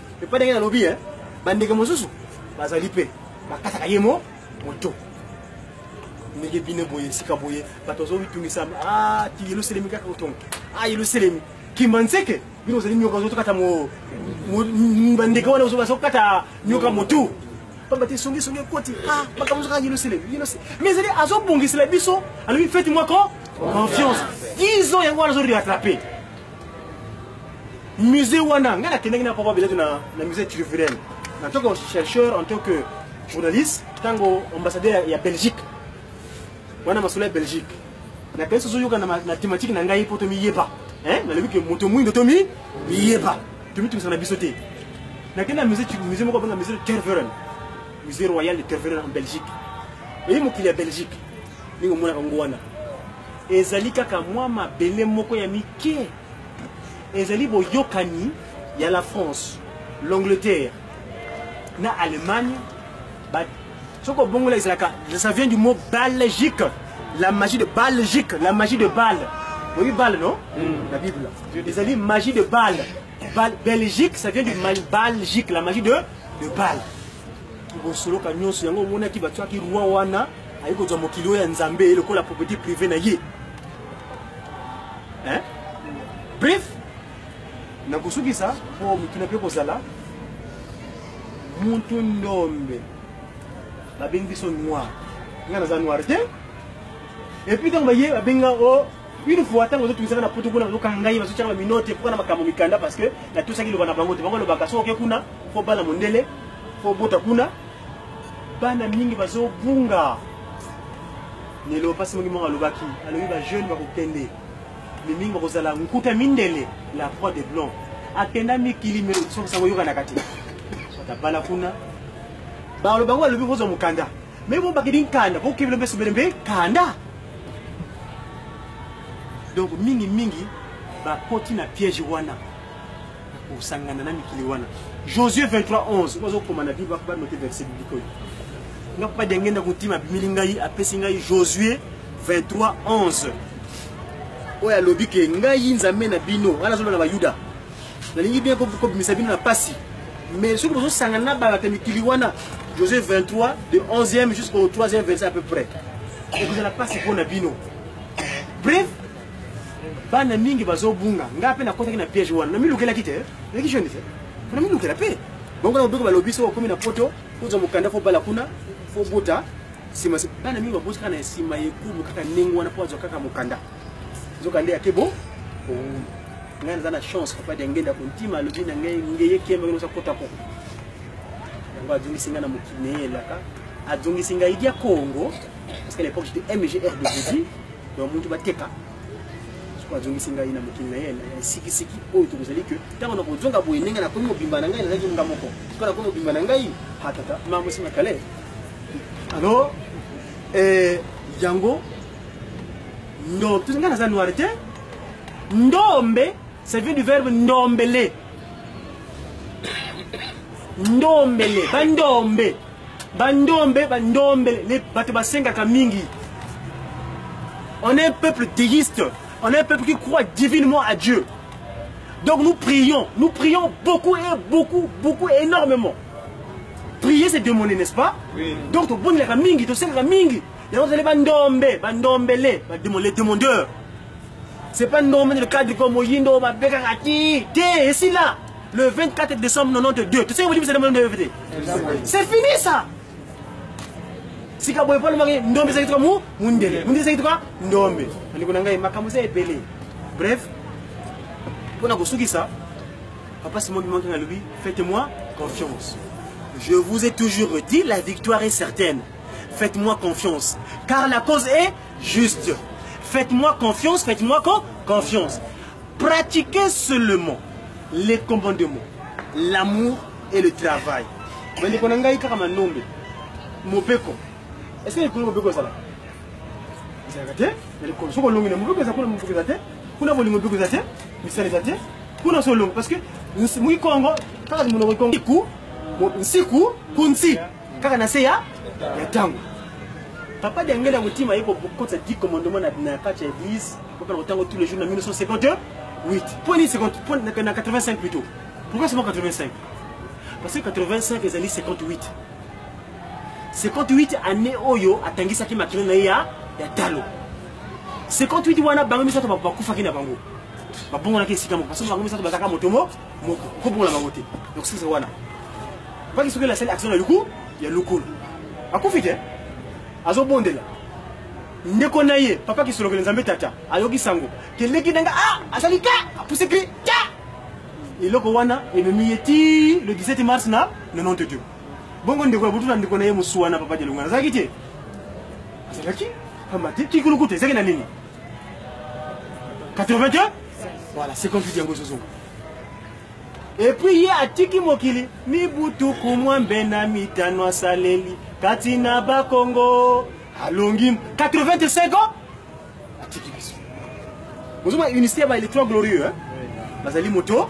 epai ndenge nalobi eh, bandeke mosusu bazali mpe bakataka ye mo moto ndenge bino boye esika boye bato azo mitungisa ah, ti yelo selemi kaka otonga ah, yelo selemi kimba nseke bino ozali nyoka ozotokata bandeke wana bazokata nyoka motu pamba te songisongi ekoti ah, makambo kaka yelo selemi yelo selemi mais ezali azobongisela biso alobi feti moko confiance 10 ans yango wana azo rattrape musée wana ngai nakendaki na papa belaki na, na musée trivirel en tant que chercheur en tant que journaliste ntango ambassadeur ya belgique wana masolo ya belgique nakei soso yoka na, na thématique na ngai mpo tomiyeba nalobi ke moto mwindo tomi miyeba tomitungisa na biso te nakei na musée musée moko abenga musée de terveren musée royal de terveren en belgique eyi mokili ya belgique ndenge omonaka ngo wana ezali kaka mwa mabele moko ya mike ezali boyokani ya la france l'angleterre na allemagne soki obongola ezalaka ça vient du mot belgique la magie de belgique la magie de bale oyebi bale non mm. na bible ezali magie de bale belgique ça vient du belgique la magie de, de bale bosoloka nyonso yango omonaki batyaki roi wana aye kozwa mokili oyo ya nzambe lokola propriété privé na ye hein? bref nakosukisa mpo mituna mpe kozala mutu ndombe babengi biso noir ngai naza noir te epuis ntango baye babenga o oh, une fois ntango ozotungisaka na poto kuna bazokanga ngai bazotyaka baminote mpo na makambo mikanda parce que natosaki loba na bango te bango alobaka soki oke kuna fo bala mondele fo bota kuna bana mingi bazobunga lelo mpasi moki moko alobaki alobi bajeune bakokende mimingi bakozala nkuta mindele la croix de blanc akenda mikili sokisango oyokanaka te batabala kuna balo bango balobi kozwa mokanda me bo bakidi nkanda bokebela mpe sobele mpe kanda donc mingimingi bakoti na piège wana kosangana na mikili wana josué 2311 bazokoma na bible banote verse biblique oyo nga papa denge na kotima abimeli ngai apesi ngai josué 2311 oyo alobi ke ngai nzambe na bino wana azoloba na bayuda nalingi bien kobimisa bino na pasi mais soki bozosangana na bato ya mikili wana josué 23 de 11e jusqu'au 3e verset à peu près ekozala pasi mpo na bino bref bana mingi bazobunga ngai mpe nakotaki na piège wana namilukelaki te ezalaki jeune te mpo namilukela mpe bango na mobeko balobi soki okomi na poto kozwa mokanda fo bala kuna fo bota nsima bana mingi baboti kaka na nsima ya ekumu kaka ndenge wana mpo azwa kaka mokanda nzoka nde yake bo ngai naza na chance papa diangenda kontima alobi na ngai ngeye kemba kinosa kota ko yango azongisi ngai na mokili na ye elaka azongisi ngai dia kongo parce que l'époque j'étais mgr de Jésus donc mutu bateka soko azongisi ngai na mokili na ye ya sikisiki oyo tokozali ke ntango nakozonga boye ndenge nakomi mobimba na ngai nazalaki nga moko soko nakomi mobimba na ngai hatata mambo esi makale alors eh, yango ndo tozi ngai naza noir te ndombe ça vient du verbe ndombele ndombele bandombe bandombe bandombele le bato basengaka mingi on est un peuple déiste on est un peuple qui croit divinement à dieu donc nous prions nous prions beaucoup et beaucoup beaucoup énormément prier c'est demander n'est-ce pas oui. donc tobondelaka mingi tosengaka mingi yango tozali bandombe bandombele les demandeurs c'est pas ndombe le cadre comme moyindo mabe kaka ti te esila le 24 décembre 92 tosengi bolimbisa ndambo ndoyo te c'est fini ça sika boye polomaki ndombe ezalaki tuka mu mundele mundele ezalaki tuka ndombe bandeko na ngai makambo eza ebele bref mpo na kosukisa papa simon bimankanga alobi faites moi confiance je vous ai toujours dit la victoire est certaine faites moi confiance car la cause est Juste. Faites-moi confiance, faites-moi confiance. Pratiquez seulement les commandements, l'amour et le travail. bandeko na ngai kaka manombe mobeko eske likolo mobeko ezalaka ezalaka te na likolo soki olongi na mobeko eza kuna mobeko eza te kuna bolingo mobeko eza te misala eza te kuna so olongi parce que moki kongo kaka monoko kongo nsiku kunsi kaka na se ya ya ntango papa diangeli ya motima aye kokotisa di commandement na kati ya église kopena kotango tous les jours na 1958 mpo nini na 85 plutôt pourquoi seulement 85 parce que 85 ezali 58 58 année oyo atangisaki makilo na ye ya ya talo 58 wana bango misato bakufaki na bango babongolaki esika moko parce que bango misato bazalaka moto moko moko kobongola bango te donc sese wana mpaki soki elasali action ya luku ya lukulu akufi te azobondela ndeko na ye papa kisolokele nzambe tata ayoki sango te leki na nga a ah, azali ka apuse kri ta eloko wana ememi ye ti le 17 mars na 92 bongo ndeko ya butu na ndeko na ye mosuwana papa dialonga azalaki te azalaki pamba te tikuluku te ezaki na nini 82 voilà 58 yango ezozonga epuis ye atiki mokili mibu tuku mwambe na mitano asaleli kati na bakongo alongi 85 ans atiki biso ozoma unicité ya baélectron glorieux bazali moto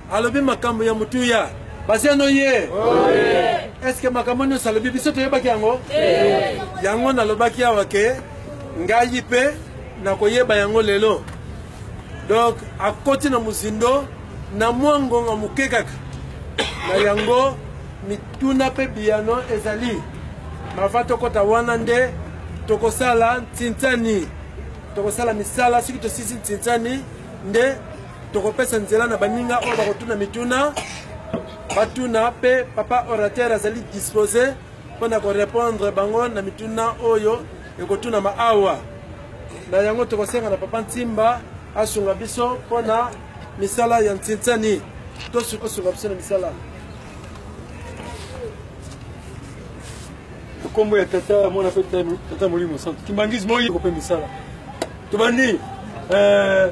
alobi makambo ya motuya basiano ye eske makambo nyonso alobi biso toyebaki yango yango nalobaki awa ke ngai mpe nakoyeba yango lelo donk akoti na mozindo na mwa ngonga moke kaka na yango mituna mpe biyano ezali mava tokɔta wana nde tokosala ntintsani tokosala misala soki tosisi ntintsani nde tokopesa nzela na baninga oyo bakotuna mituna batuna mpe papa orateur azali dispose mpo na korepondre bango na mituna oyo ekotunama awa na yango tokosenga na papa ntimba asunga biso mpo na misala ya ntintsani tosunga biso na misala nkombo ya tata ya mwana mpe tata molimo santu kimbangisme oyo ekope misala tobandi eh,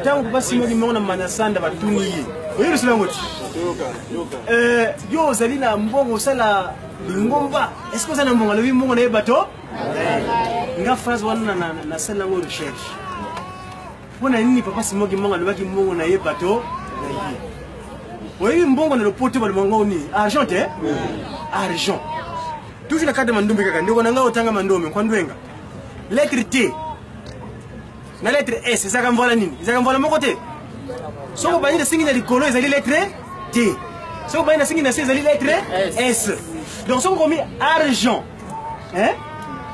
ntango papa simba kimbangu na manasanda batuni ye oyebiso nango ti eh, yo ozali na mbongo osala lingomba est ce que oza na mbongo alobi mbongo na ye bato nga phrase wana nasali nango recherche mpo na nini papa simba kimbangu alobaki mbongo na ye bato na ye oyebi mbongo na lopoto baloba ngo nini argent te argent toujours na kati ya mandombe kaka ndeko na ngai otanga mandombe nkwanduenga lettre t na lettre s ezalaka mvwala nini ezalaka mvwala moko te soki obandi na singi na likolo ezali lettre t soki obandi na singi na se ezali lettre s donc soki okomi argent hein?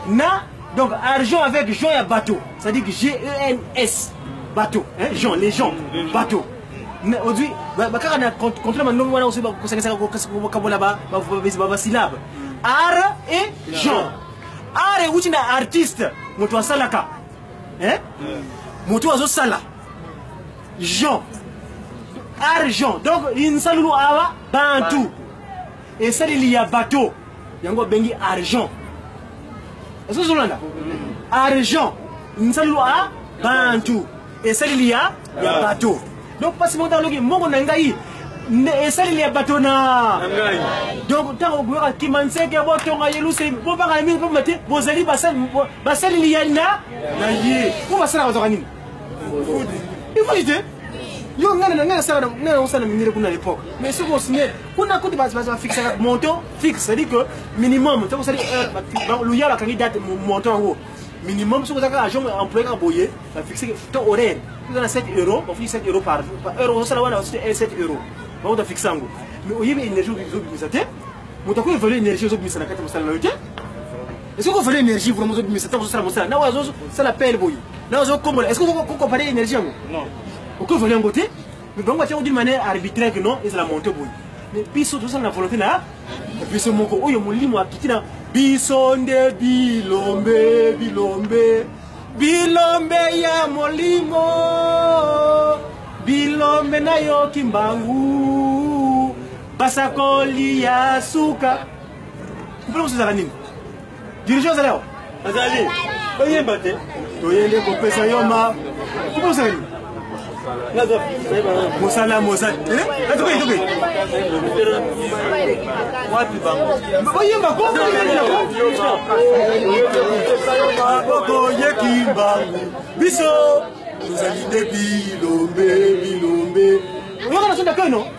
na donc argent avec jean ya bateau c'est-à-dire gens bateau hein? jean les gens bateau ozwi bakaka na controle mandongi wana osi kosangisaka kokabola basilabe ar et jean art euti na artiste moto asalaka eh? moto azosala jean art jean donc insalulu awa bantu esaleli ya bato yango abengi argent ezozolanda argent nsalulu a bantu esaleli ya ya bato donc mpasi moko taloki mbongo na ngai esaleli ya bato na donc ntango boyoka kima nseke botonga yeluse bobanga na mingi mpamba te bozali basaleli ya na na ye mpo basalaka bazwaka nini ifodi te yo ngana na ngana sala ngana osala minere kuna l'époque mais soki osigne kuna kutu bafixaka montant fixe c'est à dire que minimum ntango osali loya bakangi date montant yango minimum soki oza kaka agent employé kaka boye bafixe to horaire oza na 7 euro bafuti 7 euro par heure osala wana basuti 7 euro bango tafixe yango mais oyebi énergie ozobimisa te moto ako evalue énergie ozobimisa na kati ya mosala na yo te est ce que ovalue énergie vraimen ozobimisa ntango ozosala mosala na oyo azosala pele boye na ozokombola est ce que okokompare énergie yango okovalue yango te mais bango batiako d'une manière arbitraire que non ezala monte boye mais biso tozosala na volonté na biso moko oyo molimo akiti na biso nde bilombe bilombe bilombe ya molimo bilombe nayoki mbangu basakoli ya suka mpe mosusu ezala nini dirigeant ozali awa azali oyemba te toye nde kopesa yo ma kobosani mosala mosala atoke toke wapi bango oyemba koboko yeki mbangu biso tozali nde bilombe bilombe oyokana sonda keno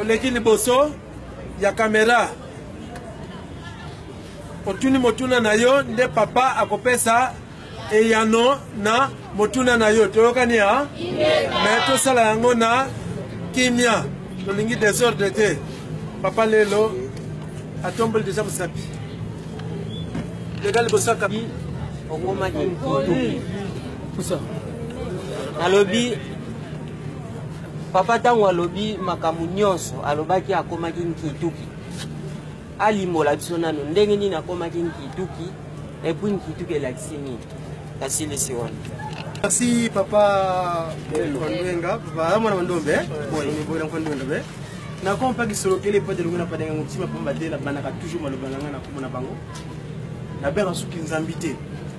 oleki liboso ya kamera otuni motuna na yo nde papa akopesa eyano na motuna na yo toyokani ya me tosala yango na kimia tolingi desordre te papa lelo atomboli deja mosapi leka liboso aka okomaki nkutu alobi Papa ntango alobi makambo nyonso alobaki akomaki nkituki. Alimbola biso nano ndenge nini akomaki nkituki epuis nkituki elakisi nini? Nasilisi wana. Merci papa Kwanduenga, papa mwana mandombe, eh? boye boye na Kwanduenga be. Na ko mpaki solo kele pete longo na padanga mutima pamba te na banaka toujours maloba na nga na komona bango. Na bera suki nzambi te.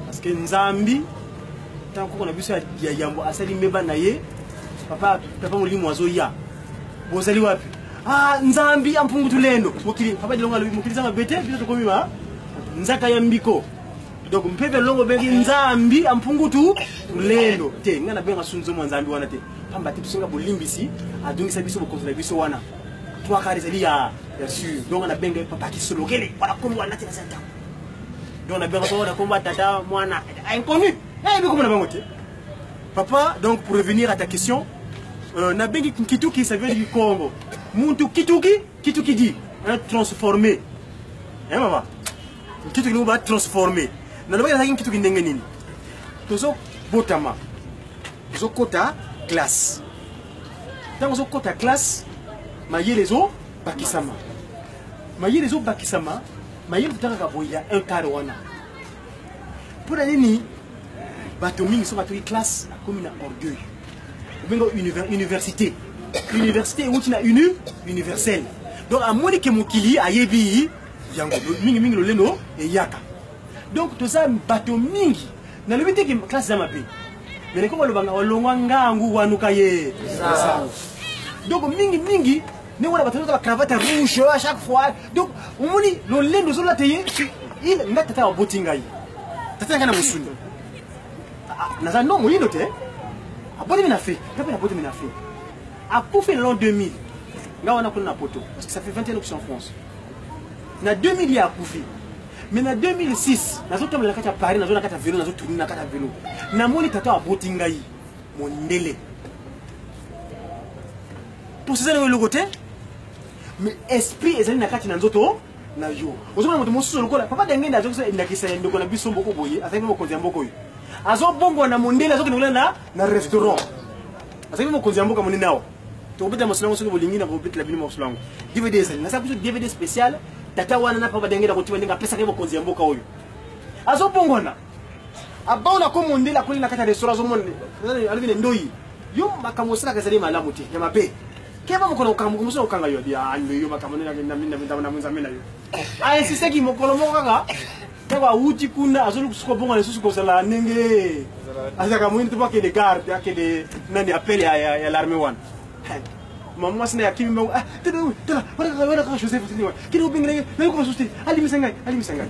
Parce que nzambi tant qu'on a vu ça ya yambo asali meba na ye papa papa molimo azoya bozali wapi ah nzambi ya mpungu tulendo mokili papa dilongo alobi mokili za mabe te biso tokomi ba nzaka ya mbiko donc mpepe longo obengi nzambi ya mpungu tu tulendo te ngai nabenga sunzo mwa nzambi wana te pamba te biso nga bolimbisi adongisa biso bokonzi na biso wana trois quarts ezali ya ya sur donc nabenga papa kisolokele wana kombo alati na zata donc nabenga papa wana kombo ya tata mwana inconnu nayebi komona bango te Papa, donc pour revenir à ta question, euh, Nabengi Kituki, ça vient du Congo. Muntu Kituki, Kituki dit, hein, transformé. Hein, maman Kituki nous va transformer. Nalobaki nazalaki Kituki ndenge nini Tozo botama, tozo kota classe. Ntango ozo kota classe, mayele ezo bakisama. Mayele ezo bakisama, mayele totakaka boye ya un quart wana. mpo na nini bato mingi so batoki classe akomi na orgueil obenga université université euti na uni universel donc amoni ke mokili ayebi yango mingimingi lolendo eyaka donc toza bato mingi nalobi te ke classe eza mabe mais lekoko alobanga olongwa ngangu wanuka ye donc mingimingi ndenge wana bato nyonso bacravate rouge à chaque fois donc omoni lolendo ozolata ye nga tata aboti ngai tata na ngai na mosuni naza no moyindo te abotami na fe nga mpe nabotami na fe akufi na lon 2000 nga wana kuna na poto parce que ça fait 21 ans en france na 2000 ye akufi mais na 2006 nazotambola na kati ya paris nazo na kati ya velo nazotunina na kati ya velo namoni tata aboti ngai mondele mposa eza nango eloko te mais esprit ezali na kati na nzoto na yo ozomona moto mosusu lokola papa dengende azokisa endakisa ya ndeko na biso moko boye azali mpe mokonzi ya mboka oyo azobongwa na mondele azokende kolela na na restaurant azali mpe mokonzi ya mboka monene awa tokobetela mosolo yango soki bolingi na kobetela bino mosolo yango dvd ezali nasala biso dvd spécial tata wana na papa dengende akotiba ndenge apesaka ye mokonzi ya mboka oyo azobongwana abao na komo ndele akoli na kati ya restaurant azomona alobi ne ndoyi yo makambo osalaka ezali malamu te ya mabe keba mokolo okambo mosusu okanga yo bia ah, ndoyi yo makambo nde na monzambe na yo ainsistaki ah, mokolo moko kaka ntango awuti kuna azoluki suka bongo lisusu kozala ndenge azalaka moyini to bakende garde akende nani appel ya larme wana mama mwasi naye akimi bango ah, tala wana kaka joseph kende obengela ye nayokoka susu te alimisa ngai alimisa ngai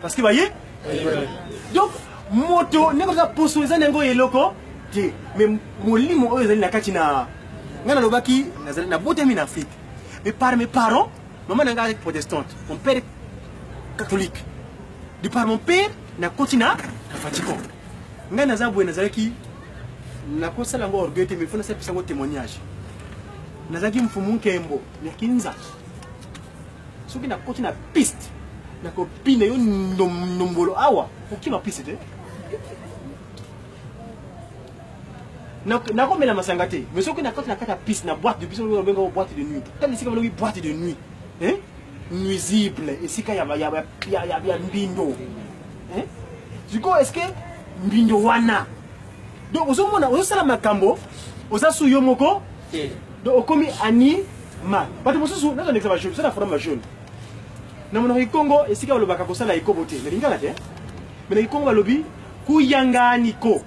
parce que baye donc moto ndenge oza poso eza na yango eloko te mais molimo oyo ezali na kati na ngai nalobaki nazali nabotami na afrique mais par mes parents mama na ngai azali protestante mon père catholique de par mon père nakoti na na vatican ngai naza boye nazalaki nakosala yango orgueil te mais fo nasalapesa yango témoignage nazalaki mfumu nkembo ya kinza soki nakoti na piste nakopina yo ndombolo awa okima piste te nakomela masanga te mais soki nakoti na kati ya piste na boite de biso obenga o boite de nuit tala esika balobi boite de nuit nuisible esika ya mbindo sikoyo eske mbindo wana donc ozomona ozosala makambo oza su yo moko te donc okomi ani ma bato mosusu nazo ndekisa ba jaune sala forum ba jaune na monoko kikongo esika balobaka kosala ekobo te na lingala te me na kikongo balobi kuyangani ko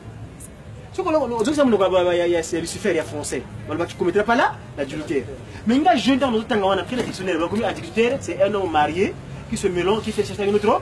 soki ozokisa monoko ya lucifer ya français balobaki kometela pala na dilutere mais nga jeune ntango nazotanga wana pris na dictionnaire bakomi adultere c'est un homme marié qui se mélange qui fait chercher une autre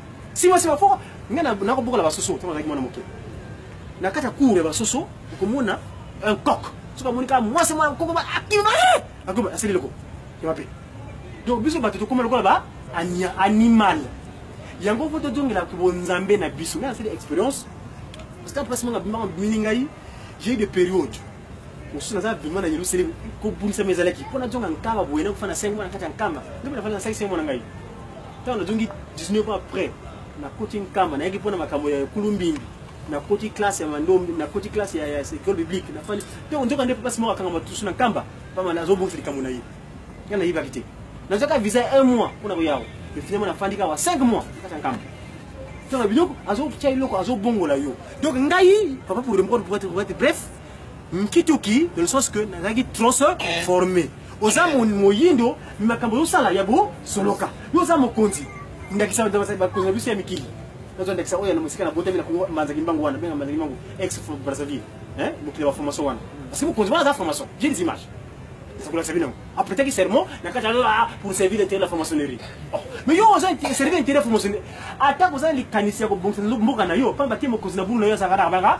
Sima sima foko nga na na kobokola basoso tango nazalaki mwana moke. Na kati ya cour ya basoso okomona un coq. Soki amoni kaka mwasi mwana koko ba akima eh! akoba asali loko. Ya mabe. Donc biso bato tokoma lokola ba anya animal. Yango fo tozongela bonzambe na biso. Nga nasali experience parce que place manga bimanga bimini ngai j'ai eu des périodes mosusu naza bima na yerusalem kobundisama ezalaki mpo nazonga nkamba boye nakofa na sengo na kati ya nkamba ndomi nafali nasalisi mwana ngai Ntango nazongi 19 ans après, nakoti Nkamba, nayaki mpo na makambo ya ekulu mbimbi nakoti classe ya mandombe nakoti classe ya, ya secteur publique nafandi to nzoka nde pasi moko akanga matusu na nkamba pama nazobongisa likambo na ye ya nayebaki te nazwaka visa un mois mpo na koyawa e finalement nafandi kaka 5 mois kaka nkamba tona biloko azotya eloko azobongola yo donc ngai papa pour remprendre pour être bref nkituki dans le sens que nazalaki trop formé oza moyindo makambo ozosala ya bosoloka yo oza mokonzi ndakisa bakonzi na biso ya mikili nazwa ndakisa oyo na mosika na botami na kongo manzaki mbangu wana benga manzaki mbangu ex brazzaville mokili ya baformation wana parce que mokonzi wana aza formation j'ai des images esakolakisa bino apretaki serment na kati ya pour servir l'intérêt de la formationnerie oh, mais yo oza servir intérêt ya formationnerie ata kozala likanisi ya kobongisa mboka na yo mpamba te mokonzi na bulu na yo azalaka na banga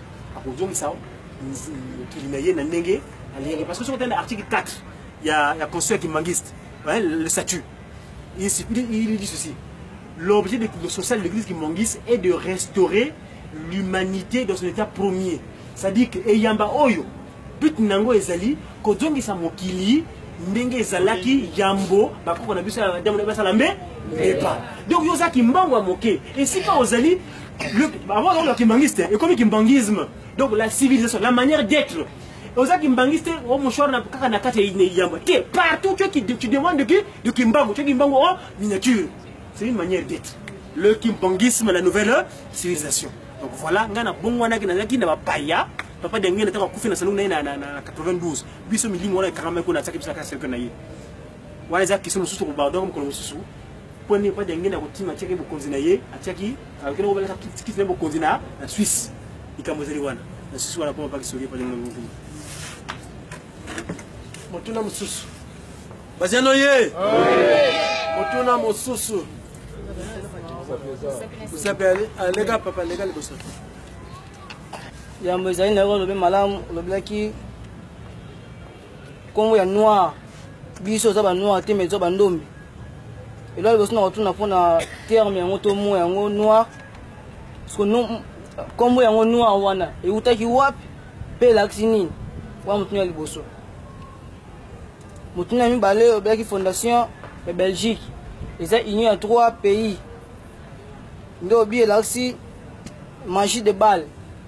akozongisa mokili na ye na ndenge alingaki parce que soki otanda article 4 ya, ya constitution ya kimangiste hein, le statut il, il, il dit ceci l'objet de, de social de l'église kimangiste est de restaurer l'humanité dans son état premier c'est-à-dire que eyamba oyo but na yango ezali kozongisa mokili ndenge ezalaki yambo bakoko na biso ya diambo na basala mbe epa donc yo ozalaki mbango ya moke esika ozali Le, avant on a kimbangiste, et comme kimbangisme, donc la civilisation, la manière d'être, oza kimbangiste o oh, mouchoir na kaka na kati ya yamba te partout tu, tu, tu demandes de, de kimbangu tu kimbangu en oh, miniature c'est une manière d'être le kimbangisme la nouvelle civilisation donc voilà ngai na bongo wanaki nazalaki na bapaya papa dengene ntango akufi na salongo na ye na 92 biso milimo wana ekangamaki kuna atiaki biso na kaka seleke na ye wana eza question mosusu kobardaka mokolo mosusu mpo nini padi angenda kotima atiaki bokonzi na ye atiaki akenda kobalaka kiti na bokonzi na na swisse likambo ezali wana na swisse wana mpo mapaki soki padi ngomokili motuna mosusu bazeno ye motuna mosusu mosapi aleka papa aleka liboso yambo ezali na yo olobi malamu olobelaki Kombo ya noir. Biso oza ba noir te mais oza ba ndombe. Elo liboso na kotuna pona terme yango to mo yango noir. Parce que non kombo yango noir wana ewutaki wapi pe elakisi nini? Wana motuna ya liboso. Motuna ya mibale obelaki fondation ya Belgique. Eza union ya trois pays. Nde obi elakisi magie de balle.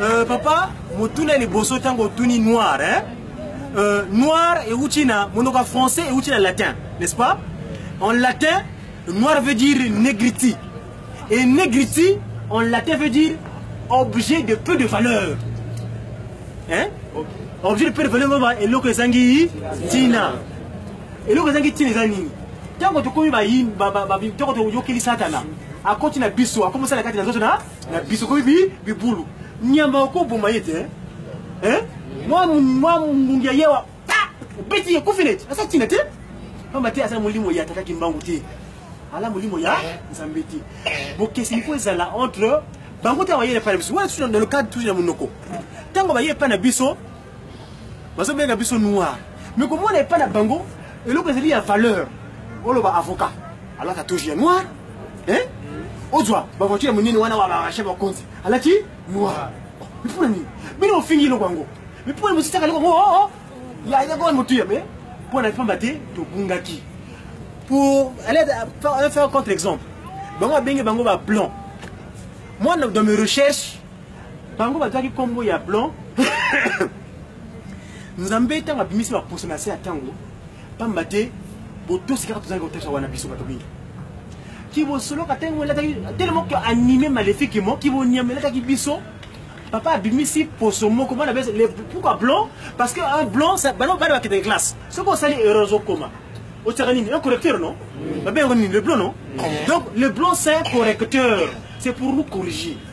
Euh, papa motuna ya liboso ntango otuni noir hein? euh, noir euti na monoko ya français euti na latin n'est-ce pas en latin noir veut dire negriti et negriti en latin veut dire objet de peu de valeur hein? okay. objet de peu de valeur loba eloko ezangi ntina eloko ezangi ntina eza nini ntango tokomi bayini ntango toyokeli satana akoti na biso akomi osala kati na nzoto na na biso koyi bi bibulu nyama okoboma ye te eh? mwa mwa mungungi ya yewa obeti ye kufi neti asa ntina te pamba te aza molimo ya tata kimbangu te ala molimo ya nzambe te bokeseni mpo ezala entre bango ntango bayei epai na biso wana na lokade tuzi na monoko ntango bayei epai na biso bazo benga biso noir mais komona epa na bango eloko ezali ya valeur oloba avocat alaka toujours ya noir hein ozwa bavoiture ya monene wana wabachef bakonzi alati noir mipona nini bino ofingi eloko yango mipona mosusu aka eloko yango yayakoa motuya me mpo na pamba te tobungaki pour aller faire contre exemple bango abenge bango ba blanc moi dans mes recherches bango bazwaki nkombo ya blanc nzambe ntango abimisi baposo na se ya ntango mpamba te botosi kaka tozalaki kotosa wana biso bato mingi kibosoloka ntango elataki telemo ke anime maléfique mo kibonyama elataki biso papa abimisi poso moko bana bese pourquoi blanc parce que un blanc bana bana bakita classe soki osali erreur ozokoma otiaka nini un correcteur non babe yango nini le blanc non donc le blanc c'est un correcteur c'est pour nous corriger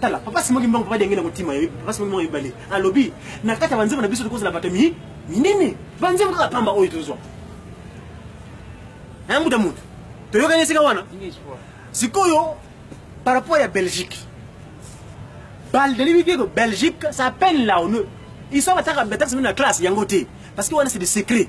tala papa simon kimbangu papa denge na kotima ye papa simon kimbangu ebale alobi na kati ya banzembo na biso tokozala bato mi minene banzembo kaka pamba oyo tozwa na mutu ya mutu toyokani esika wana sikoyo par rapport ya belgique baldelibike ko belgique ça peine la onu iso bataka bataxe na classe yango te parce que wana c'est des secrets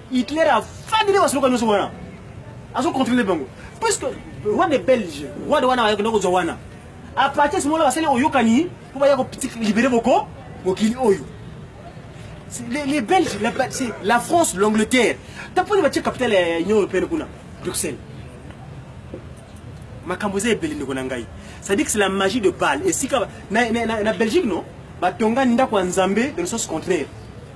Hitler afandi nde basoloka nyonso wana azo contrôler bango puisque roi de belge roi de wana ayaki nakozwa wana à partir de ce moment-là basali oyokani mpo baya libere boko mokili oyo les, les belges la, la france l'angleterre taponi batie capitale ya union européenne kuna bruxelles makambo eza ebele ndeko na ngai cestadire c'est la magie de bale esika na, na, na, na belgique non batonga ndako ya nzambe dans le sens contraire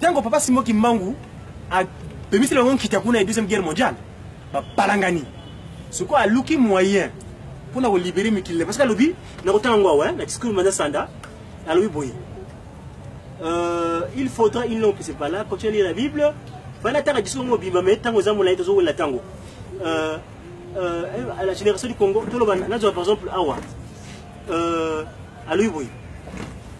Tango papa Simon Kimbangu a bebisi bango nkita kuna ya deuxième guerre mondiale ba palangani. Soko aluki moyen pour na ko libérer mikili parce que alobi na kotanga ngo awa na discours manda sanda alobi boye. Euh, il faudra une longue c'est pas là quand tu lis la Bible, voilà tanga discours ngo bima mais tango za molayi tozo wela tango. Euh, euh, à la génération du Congo, tout le monde, par exemple, Awa, euh, à Louis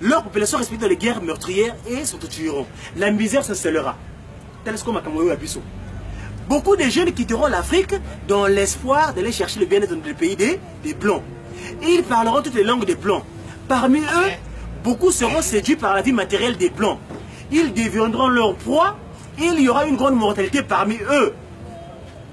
leur population respectant les guerres meurtrières et se tueront. La misère s'installera. Tel ce qu'on Beaucoup de jeunes quitteront l'Afrique dans l'espoir d'aller chercher le bien-être dans le pays des, Blancs. ils parleront toutes les langues des Blancs. Parmi eux, beaucoup seront séduits par la vie matérielle des Blancs. Ils deviendront leur proie et il y aura une grande mortalité parmi eux.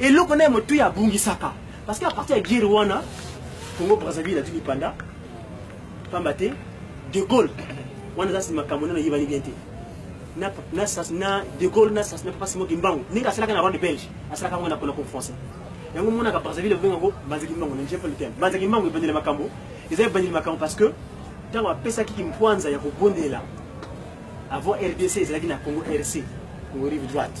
Eloko naye motuya abungisaka parce que à partir ya guerre wana Congo Brazzaville na tuki panda pamba te de Gaulle wana za makambo na yebani bien te na na na de Gaulle na sas na papa Simon Kimbangu ninga asalaka na rwanda belge asalaka ngo na kona ko français yango mona ka Brazzaville benga ngo banza Kimbangu na jefe le terme banza Kimbangu ebandela makambo eza ebandela makambo parce que tango apesaki kimpwanza ya kobondela avant RDC ezalaki na Congo RC Congo rive droite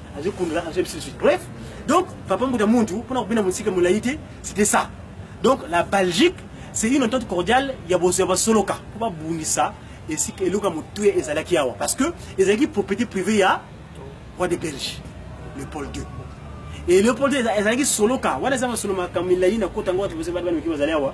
Azo kundula azo yebisa suite. Bref, donc papa Mbuta Muntu pona kobina musika molayi te, c'était ça. Donc la Belgique c'est une entente cordiale ya bozo ya basoloka po babundisa esika eloko ya motuya ezalaki awa parce que ezalaki propriété privée ya roi de Belge Léopold II. Et Léopold II ezalaki soloka wana eza masolo makambo milai na kota yango watu bozali bana mike bazali awa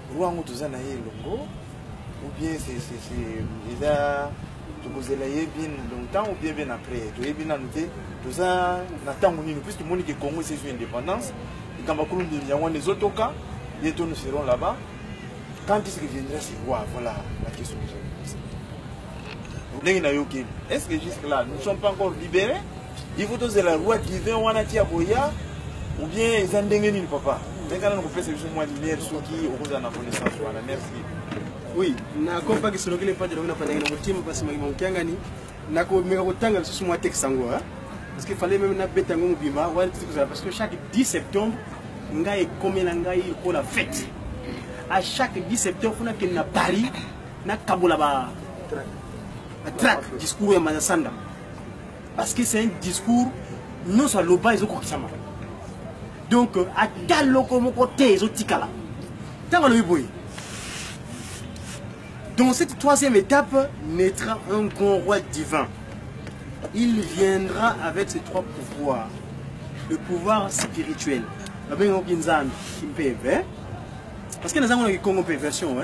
roi yango toza na ye elongo ou bien eza tokozela ye bien longtemps ou bien bien après toyebi nanu te toza na ntango nini puisque tomoni ke congo esezwi indépendance likambo akulu ndeli yango wana ezotoka ye to nous serons là-bas quand est-ce que viendra ce roi voilà la question que j'ai ndenge nayoki est-ce que jusque là nous ne sommes pas encore libérés il faut tozela roi divin wana ti akoya ou bien eza ndenge nini papa ndekana na kopesa biso mwa lumière soki okozala na connaissance wana merci oui nakompaki solokele mpadi longi napandaki na motima mpasi maki mamokiangani nakomeka kotanga lisusu mwa texte yango parce que fallait meme nabeta yango mobimba wana titi kozala parce que chaque 10 septembre ngai ekomela ngai lokola fete à chaque 10 septembre mpo nakende na paris nakabola ba track discours ya manasanda parce que c'est un discours nyonso aloba ezokokisama donc euh, ata loko moko te ezotikala ntango alobi boye dans cette troisième étape naîtra un grand roi divin il viendra avec ses trois pouvoirs le pouvoir spirituel babengangoki nzambe kimpeve parce que naza ngo na kikongo mpe version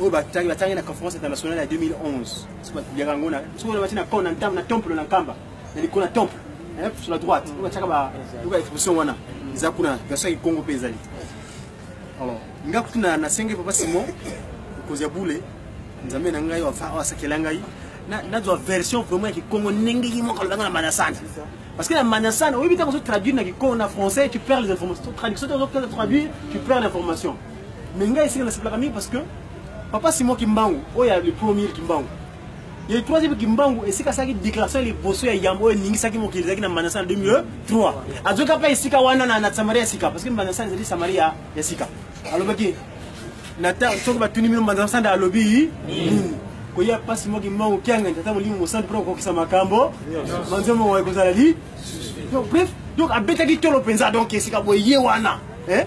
oyo batangi na conférence internationale ya 2011 batyaka yango soki wana batie na pont na ntambo na temple na nkamba na likolo na temple eh, sur la droite oyo batyaka bayoka exposition wana eza kuna version ya kikongo mpe ezali alors nga kutu na senge papa simon mokonzi ya bule nzambe na ngai oyo asakela ngai nazwa version vraiment ya kikongo ndenge ye moko alobanga na manasana parce que na manasana oyebi ntango ozotraduire na kikongo na français tu perds les informations traduction ozotraduire tu perds l'information mais ngai esika nasepelaka mingi parce que Papa Simon Kimbangu, oyo ya le premier Kimbangu. Le troisième Kimbangu, esika asaki déclaration ya liboso ya yambo oyo eningisaki mokili ezalaki na Manasa na 2003. Azoki apa esika wana na, na Samaria ya sika, parce que Manasa ezali Samaria ya sika. Alobaki, na ta, soki batuni mino Manasa nda alobi nini? Mm. koya pasi moki mbangu kianga tata molimo mosantu mpo kokokisa makambo manzo moko ekozala li donc bref donc abetaki tolo mpenza donc esika boye ye wana eh?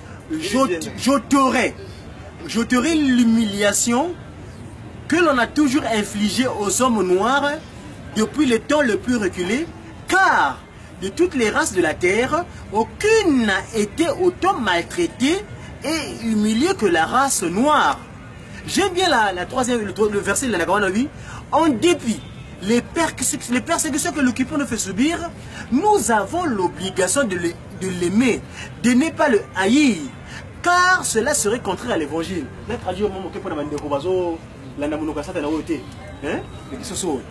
j'ôterai, j'ôterai l'humiliation que l'on a toujours infligé aux hommes noirs depuis le temps le plus reculé, car de toutes les races de la terre, aucune n'a été autant maltraitée et humiliée que la race noire. J'aime bien la, troisième, le, verset de la grande vie. En dépit les, persécutions que l'occupant nous fait subir, nous avons l'obligation de de l'aimer, de ne pas le haïr, car cela serait contraire à l'évangile. Na traduire mon moke pona bandeko bazo landa monoko ya satana oyo te. Hein? Biso so.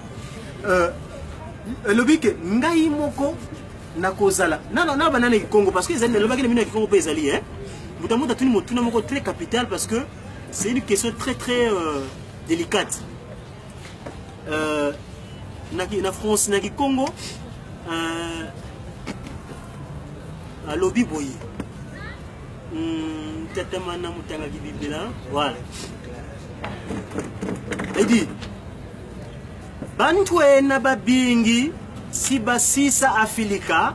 Euh elobi ke ngai moko nakozala nana na banana kikongo parce que ezali nalobaki na bino ya kikongo mpe ezali hein moto moto atuni motuna moko très capital parce que c'est une question très très euh, délicate euh, na, na france na kikongo euh, alobi boye hmm, tetema na motangaki bibela voilà edi bantu ena babingi si basisa afilika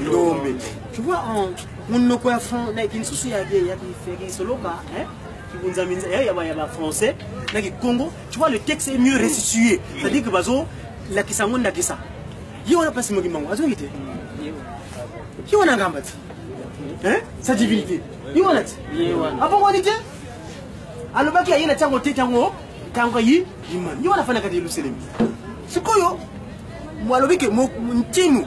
Ndombe. Tu vois en munoko ya fond na kinsusu ya ge ya ferre soloka hein kibunza minza ya ya ba français na ki Congo tu vois le texte est mieux restitué c'est à dire que bazo la kisango ndakisa ye wana pasi moki mango azo yite ye wana ngamba ti hein sa divinité ye wana ti avant wani te alobaki aye na tango te tango tango yi imani ye wana fana kati yerusalemi sikoyo mwalobi ke ntinu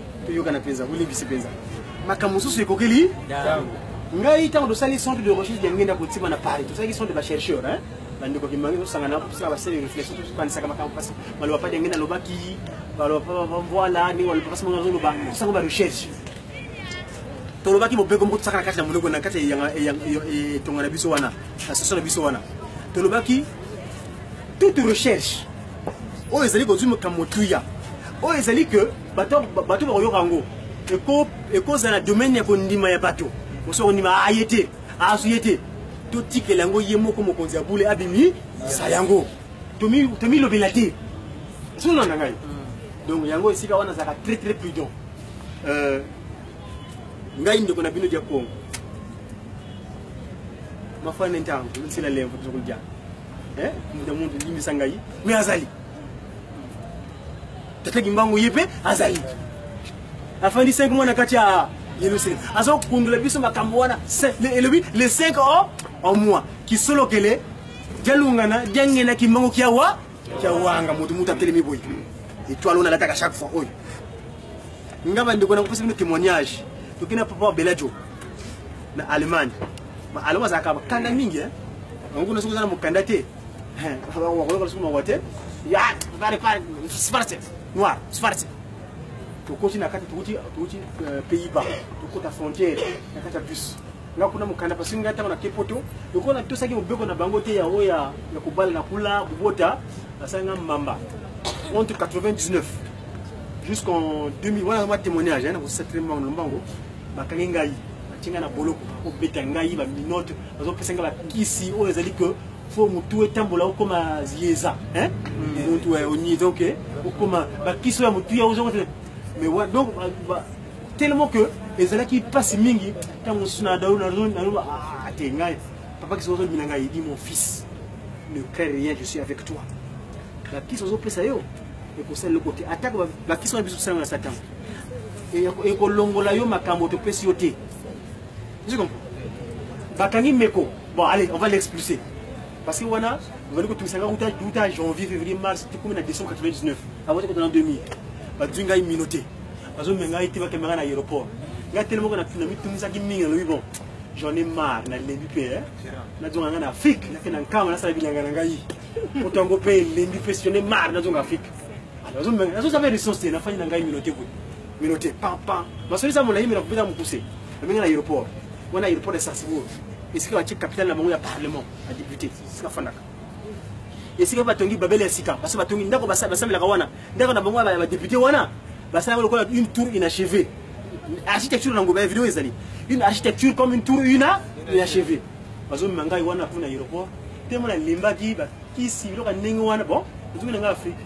toyokana mpenza bolimbisi mpenza makambo mosusu ekokeli ngai ntango tosali centre de recherche ya ngenda kotima na paris tosalaki centre de bachercheur bandeko kimbangi tosangana kosala basali réflexion tokanisaka makambo mpasi maloba pa denge nalobaki baloba voilà ndenge baloba mpasi moko azoloba tosango barecherche tolobaki mobeko moko tosaka na kati na monoko na kati etonga na biso wana na soso na biso wana tolobaki toute recherche oyo ezali kozwi makambo motuya oyo ezali que bato bato bakoyoka yango ekozala domaine ya kondima ya bato mosu akondima aye ah, te asu ah, ye te totikela yango ye moko mokonzi ya bule abimi sa yango tomilobela te suna na ngai hmm. donc yango esika wana azalaka très très prudent euh, ngai ndeko na bino dia congo mafana ntango nsila lembo tozokolija eh, muda muntu limbisa ngai me azali tata kimbangu ye mpe azali afandi 5 mois na kati ya yelusele aza kokundola biso makambo wana elobi le 5 o en mois kisolokele jalungana jangena kimbangu kiawa kiawanga moto moto atelemi boye etoile oyo nalataka chaque fois oyo nga bandeko na kopesa bino témoignage toki na papa belajo na allemagne baalema azalaka bakanda mingi yango kuna soki oza na mokanda te tokoti na kati tokoti tokoti euh, pays bas tokota frontière na kati ya bus nga kuna mokanda pasi ngai ntango nake poto lokola natosaki mobeko na bango te yango ya ya kobala na kula kobota basali nga mbamba entre 99 jusqu'en 2000 wana ma témoignage hein, na kosatele mbango na mbango bakangi ngai batie ngai na boloko bakobeta ngai baminote bazopesa ngai bakisi oyo ezali que faut mutu etambola okoma lieza hein mm. mutu ya onyi donc eh, okoma bakiso ya mutu ya ozoko mais wa donc tellement que ezalaki mpasi mingi ntango mosusu na dao naloba ah, te ngai papa kiso ozobina ngai di mon fils ne crains rien je suis avec toi bakisi ozopesa yo ekosala eloko te atako bakisi wana biso tosala na satan ekolongola yo makambo topesi yo te bakangi meko Bon, allez, on va l'expulser. Parce que wana, vous allez kotumisa nga uta uta janvier, février, mars, tout comme na décembre 99. Avant que dans 2000. Ba dunga immunité. Bazo menga ite ba kemanga na aéroport. Nga tellement que na tuna mitumisa ki minga lobi bon. J'en ai marre na lembi pe hein. Na dunga nga na Afrique, na kena nkama na sala bilanga na ngai. Otango pe lembi pe j'en ai marre na dunga Afrique. Alors, bazo menga, bazo sala ressources na fani na ngai immunité ko. mino te pampa masoli eza molai mino kopesa mokuse amenge na aéroport wana aéroport ya strasbourg esika batie capitale na bango ya parlement ya député esika afandaka esika batongi babele ya sika basi batongi ndako basambelaka wana ndako na bango ya badepute wana basalaka lokola une tour inachevée architecture na ngoba ya video ezali une architecture comme une tour ina inachevée bazomema ngai wana kuna aéroport te mona nalembaki bakisi biloko ya ndenge wana bon ezongi na ngai afrique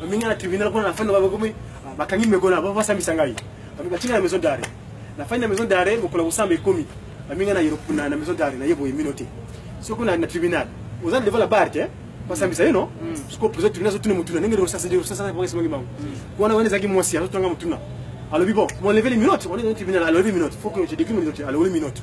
baminga na tribunal kuna na fani bakomi bakangi meko na basambisa ngai batinga na maison d'arrêt na fani na maison d'arrêt mokolo kosamba ekomi baminga na europe na maison d'arrêt na ye boye mino te soki na tribunal oza devant la barre te basambisa ye no mm. soko prezo tribunal azotuna motuna ndenge deosasadeosasaesimaki bango mm. wana wana ezalaki mwasi azotanga motuna alobi bon moleveli minote wana tribunal alobi minote faut que je décris minote alobeli minote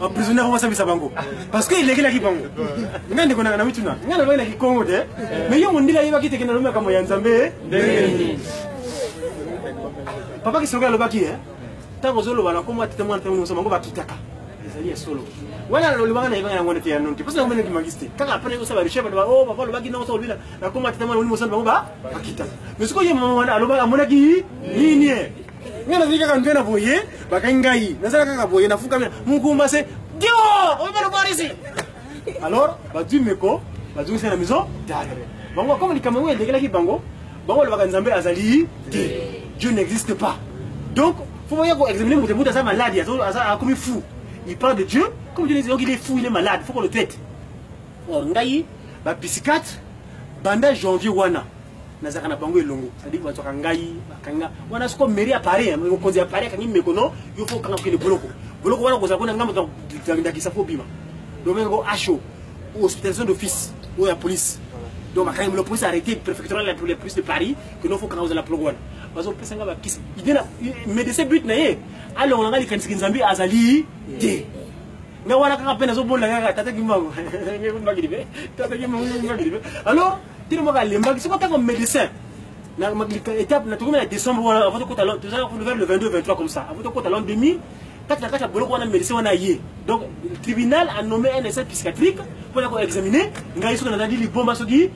ba prisonnier yango basambisa bango parce que elekelaki bango ngai ndeko nanga na mituna ngai nalobaki na kikongo te mais yo mondila ayebaki teke nalobi makambo ya nzambe ndenge papa kisoki alobaki e ntango ozoloba na nkombo atete mwana ntango nyonso bango bakitaka ezali ya solo wana nalobaka na yebanga yango nete ya nonte mposa yango nakimangisi te kaka apres nayosa bareche bana o oh, papa alobaki nongo soko lobila na nkombo atete mwana oni mosana bango bakitaka mais sikoyo ye mama wana alobaka amonaki nini e nga nazali kaka nde na boye bakangi ngai nazala kaka boye nafukami mokumba se dio oyebela polisi alors bazwi meko bazongisi na maison d'adre bango comme likambo yango elekelaki bango bango olobaka nzambe azali te dieu n'existe pas donc faut boya koexamine moto moto aza maladi akomi fou il parle de dieu comme dieu il est fou il est malade faut qu'on le traite or ngai ba psychiatre banda janvier wana nazalaka na bango elongo cetadire bazwaka ngai bakanga wana soko mairie ya paris eh, mokonzi ya paris akangi meko no yo fo okanga kokende boloko boloko wana kozala kona ngambo ndakisa fo obima domaine ko acho hospitalisation d'office oyo ya police donc bakangi molo police arrêté préfectoral ya police de paris que no fo okanga kozala boloko wana bazopesa ngai bakisi ide na médecin but na ye alongola ngai likanisi nzambe azali te yeah. nga wana kaka mpe nazobonda kaka tata kimbangu mbakili mpe tata kimbangu mbakili mpe alors tino moko alembaki soko ntango médecin na étape na tokomi na décembre wana avant tokota tozalaka kouvert le 22 23 comme ça avant tokota l'an 2000 kati na kati ya boloko wana médecin wana ye donc tribunal a nommé un essai psychiatrique mpo na koexamine ngai soki nazali liboma soki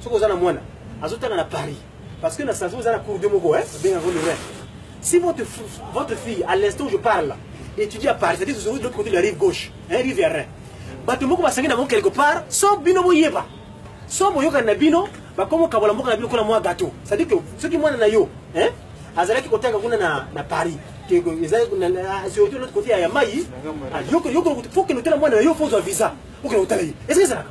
soki oza na mwana azotanga na paris parce que na sanzo oza na cours de moko hein benga ngo lorrain si votre votre fille à l'instant où je parle étudie à paris c'est-à-dire de l'autre côté de la rive gauche hein rive ya rhin bato moko basangi na bango quelque part so bino boyeba so boyokani na bino bakomi okabola mboka na bino kola mwa gato c'est-à-dire que soki mwana na yo hein azalaki kotanga kuna na, na paris surtout l'autre côté ya mai yokende otala mwana na yo fo ozwa visa okende kotala ye est ce que ezalaka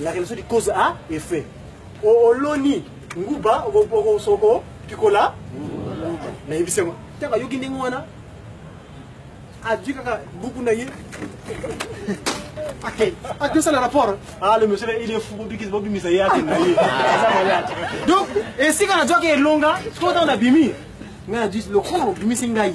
la relation de cause à effet oloni nguba okosoko pikola nayebisi yango ntango ayoki ndenge wana adui kaka buku na ye akei akosala rapport ah le monsieur il est fou bobikisi bobimisa ye akende na ye aza malade donc esika nazwaki elonga sikoyo ntango nabimi ngai nadui lokola obimisi ngai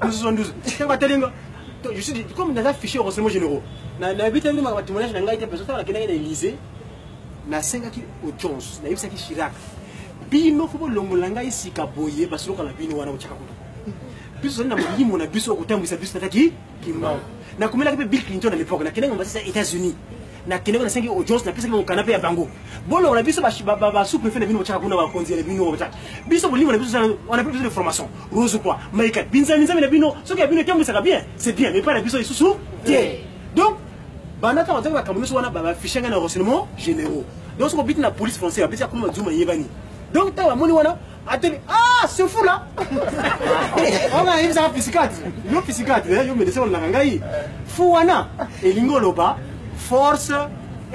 72 ntango atali nga je suis dit, comme dans un fichier de renseignements généraux nayebi te bino makambo témoignage na ngai te mpenza ntango nakendaki na élysée nasengaki audience nayebisaki chirac bino fo bolongola ngai sika boye basiloka na bino wana botyaka kutu biso tozali na molimo na biso okotambwisa biso nataki kimbangu nakomelaki mpe bill clinton na lepoke nakendaki mobasisa états-unis na kende na sengi audience na pesa mokana pe ya bango bolo na biso ba ba ba sous préfet na bino bachaka kuna ba konzi na bino bachaka biso bolimo na biso on a plus de formation rose quoi maika binza binza na bino soki ya bino kembo saka bien c'est bien mais pas na biso isusu te donc bana ta wazaka kama biso wana ba ba fichanga na renseignement généraux donc soki bit na police française ba beti akuma zuma yebani donc ta ba moni wana ateli ah c'est fou là on a yebisaka pisikati yo pisikati yo medecin olelaka ngai fou wana elingi oloba force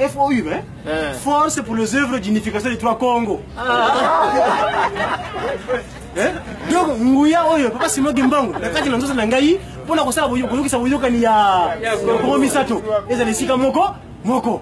FOU, hein? Euh. Force pour les œuvres d'unification des trois Congo. Ah. hein? Donc, Nguya Oyo, Papa Simon Gimbangu, la carte de l'Anzos Nangaï, pour la Rosa, vous voyez que ça vous y a un compromis, ça tout. Et ça, les Sika Moko, Moko.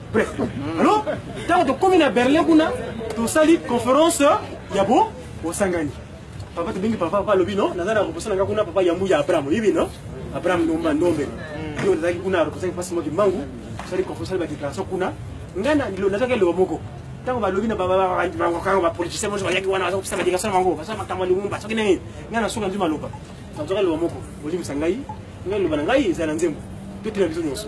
Bref, alors, ntango tokomi na Berlin kuna, tosali conférence ya bo bosangani. Papa tobengi papa, papa alobi no, naza na reposa na nga kuna papa Yambu ya Abraham, oyebi no? Abraham Nomba Ndombe. Yo nazalaki kuna reposa ki pasi moki mangu, tosali conférence ba déclaration kuna. Ngai na lilo nazaki lelo moko. Ntango balobi na bakanga bapoliticien moso bayaki wana baza kopesa badéclaration na bango, baza makambo ya lingumba, soki nini, ngai nasuka nzwi maloba. Nazwaka lelo moko, bolimisa ngai, ngai loba na ngai ezala na nzembo, mpe tuna biso nyonso.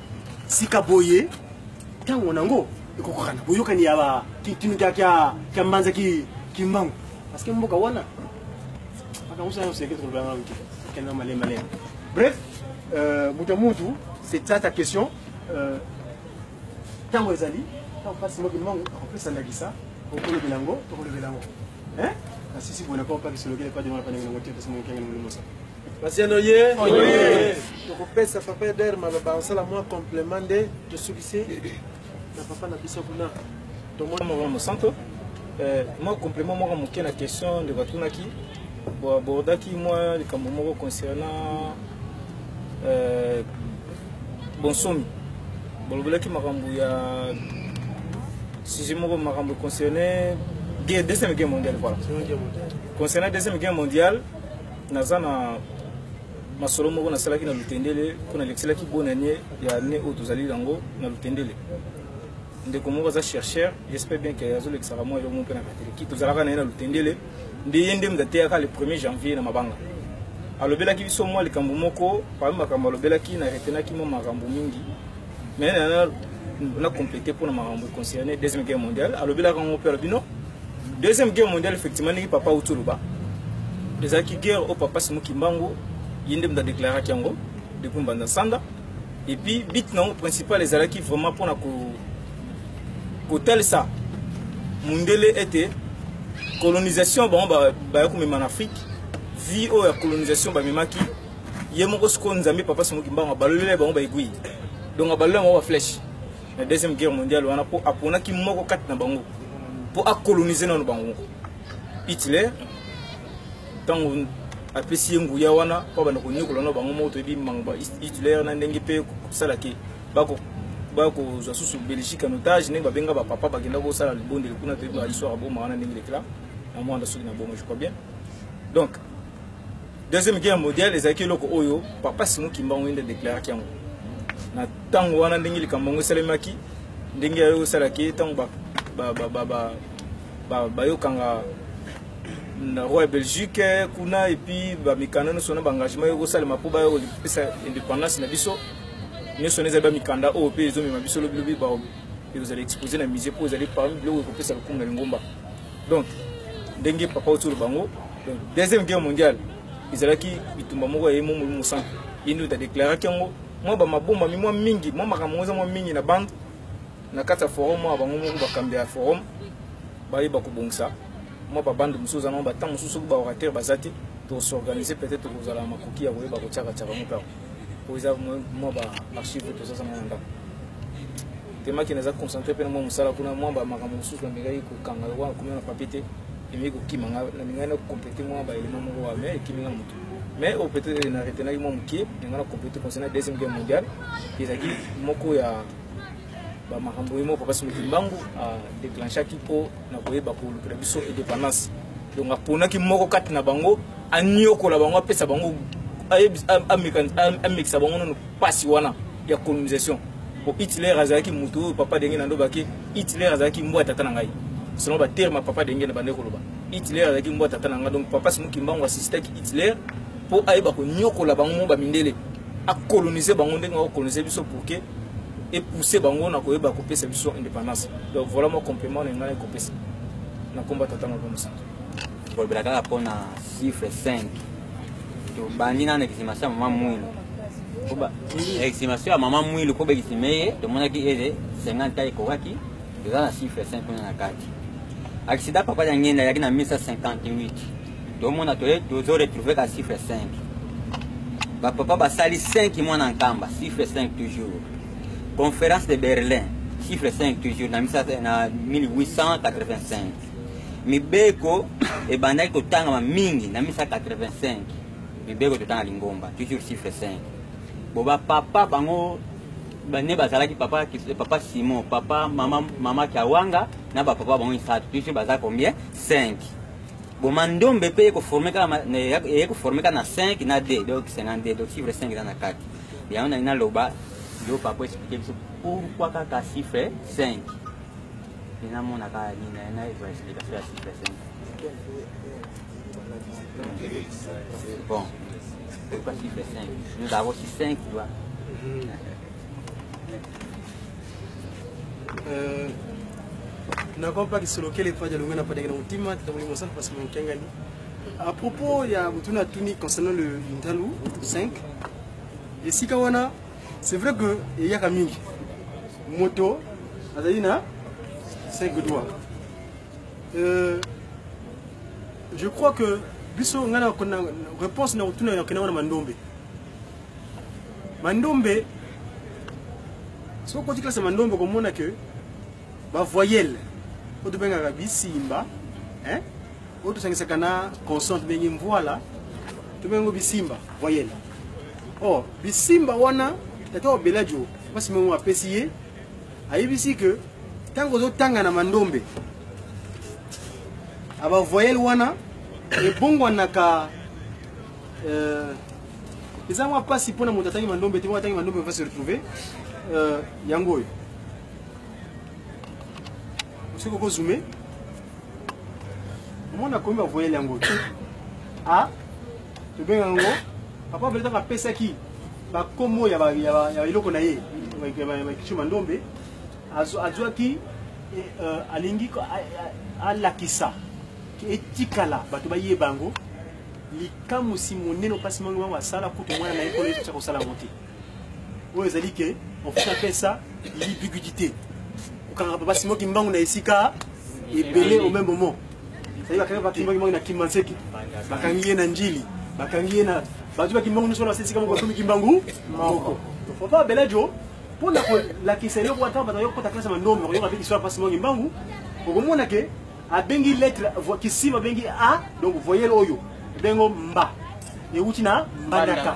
sika boye ntango nango ekokokana boyokani ya kintinu kya mbanza kimbangu parce que mboka wana makambo sana oseke tokolobela nano te kenda malema malema bref euh, moto ya mutu c'est ça ta question euh, ntango ezali ntango mpasi mokili mango akopesa ndakisa okolobela yango tokolobela yango nasisi boye nakopakisa lokele pa demana pa ndenge nango te pesa mokenge na molimo sa Basian oye tokopesa papa eder maloba osala mwa complement nde tosukisi na papa na biso kuna tomoni mosanto eh, mwa complement moko moke na question ndeko atunaki boabordaki mwa likambo moko concernant eh, bonsomi bolobelaki makambo ya sujet moko makambo concerne deuxième guerre mondiale voilà concernant deuxième guerre mondiale naza na masolo moko nasalaki na lutendele mpo nalekiselaki bonanie ya ne oyo tozali yango na lutendele ndeko moko aza chercheur j'espère bien ke azolekisaka mwa eloko mpe na kateleki tozalaka na ye na lutendele nde ye nde moto ateyaka le 1er janvier na mabanga alobelaki biso mwa likambo moko parmi makambo alobelaki na retenaki mwa makambo mingi mais na na compléter pour na makambo concerné deuxième guerre mondiale alobelaka yango mpe alobi non deuxième guerre mondiale effectivement ndenge papa uti oloba ezalaki guerre oyo papa simo kimbangu ye nde moto adéclaraki yango depuis mbanda nsanda et puis but na yango principal ezalaki vraiment mpona kotalisa mondele ete colonisation bango baya komema na afrique vie oyo ya colonisation bamemaki ye moko sikoyo nzambe papa songo kimbangu abalolele bango baegui donc abalolele bango baflèche na deuxième guerre mondiale wana mpo aponaki moko kati na bango mpo akolonise nano bango hitler ntango apesi ye nguya wana mpo abanda konyokola na bango moko toyebi mangba hitler na ndenge mpe kosala ke bakozwa susu belgique en otage ndenge babenga bapapa bakenda kosala libondeli kuna toyebi bahistoire aboma wana ndenge lekela na mwanda soki na bongo je crois bien donc deuxième guerre mondiale ezalaki eloko oyo papa simo kimbangu ye nde déclaraki yango na ntango wana ndenge likambo yango esalemaki ndenge yayo esalaki ye ntango bayokanga na roi ya belgique kuna epuis bamikanda nyonso na baengagement yo kosalema mpo bayo kopesa indépendance na biso nyonso na ezali bamikanda oyo mpe ezomema biso lobilobi ekozala expose na musée mpo ezali parmi biloko ekopesa lokumu na lingomba donc ndenge papa otoloba yango deuxième guerre mondiale ezalaki bitumba moko ya ye momoli mosantu ye nde tadeklaraki yango mwa bamabombami mwa mingi mwa makambo yango eza mwa mingi na bande na kati ya forum mwa bango moko bakambi ya forum bayeba kobongisa mwa babande mosusu eza nango batango mosusu soki baorateur baza te tosorganise peut-être tokozala na makoki ya koyeba kotyaka tyaka yango mpe yango oyo eza mwa baarchive tozazanga na ndako tellement que naza concentré mpe na mwa mosala kuna mwa bamakambo mosusu namekaki kokanga yango wana komema na papie te emeki kokima nga namingaki na complete mwa baelema moko wa mai ekimi nga motu mais oyo peut-être na retenaki mwa moke yanga na complete concernant deuxième guerre mondiale ezalaki moko ya bamakambo ye moko papasi moki mbangu adeclenchaki mpo na koyeba kolukela biso indépendance donc aponaki moko kati na bango aniokola bango apesa bango amekisa bango nono pasi wana ya colonisation po hitler azalaki moto oyo papa denge na ndobaki hitler azalaki mbwa ya tata na ngai selon baterme ya papa denge na bande koloba hitler azalaki mbwa ya tata na ngai donc papa simo kimbangu asistaki hitler mpo ayeba konyokola bango mo bamindele akolonise bango ndenge akokolonise biso pourke epousse bango na koyeba kopesa biso indépendance donc voilà mwa complément na ngai kopesa na komba tata na bango mosantu kolobela kaka mpo na chiffre 5 tobandi nano eximation ya mama mwilu eximation ya mama mwilu mpo bekisime ye tomonaki ete 50 ta ekokaki toza na chiffre 5 kuna na kati accident papa ya ngenda ayaki na 1958 tomona tozo retrouve ka chiffre 5 bapapa basali 5 mwana nkamba chiffre 5 toujours conférence de berlin chiffre 5 toujours na 1885 mibeko ebandaki kotangama mingi na 1985 mibeko totanga lingomba toujours chiffre 5 boba papa bango bane bazalaki papa, papa simon papa mama, mama kiawanga na bapapa bango misato toujours baza combien 5 boma ndombe mpe eye koforme kaka na 5 na 2 donc 52 donc chiffre 5 eza na kati yango nani naloba yo papa explike biso pourkui kaka chiffre 5 Nina mona ka nina na eza explication ya situation. Bon. Pourquoi tu fais 5 Nous avons aussi 5 doigts. Mmh. euh, nakopa kisolokele epai ya longo na padeke na motima te tomoni mosala mpasi mokengani à propos ya motuna atuni concernant le ndalu 5 esika wana c'est vrai que eyaka mingi moto azali na 5 doigts euh, je crois que biso ngai na réponse na kotuna nakenda wana mandombe mandombe soki koti klase mandombe okomona ke bavoyele oyo tobengaka bisimba hein? oyo tosangisaka na consonte ndenge mvuala tobengi yango bisimba voyelle or oh, bisimba wana tata wa beladio mwasi moko apesi ye ayebisi ke ntango ozotanga na mandombe abavoyele wana ebongwanaka euh, eza mwa mpasi mpo na moto atangi mandombe te moko atangi mandombe va se retrouve euh, yango oyo soki okozume omona akomi bavoyele yango te a tobenga yango papa vele ntango apesaki bakombo ya eloko na ye bakici mandombe azwaki eh, eh, alingi alakisa etikala bato bayeba yango likamusi monene opasi mango bango asala kutu mwana na ye kolo etya kosala yango te oyo ezali ke ofisi apesa libigidite kokanga papa simo kimbangu na esika ebele au même moment ezali bakangi papa kimbangu kimbangu na kimanseke bakangi ye na njili bakangi ye na bato ba kimbangu nyonso wana basesika moko bakomi kimbangu moko papa beladio mpo na kolakisa eloko ata bato yokota klase ya mandombe bakoyoka mpe histoire pasi mwangi mbangu okomona ke abengi lettre kisima abengi a donc voyele oyo ebengo mba ewuti na mbanaka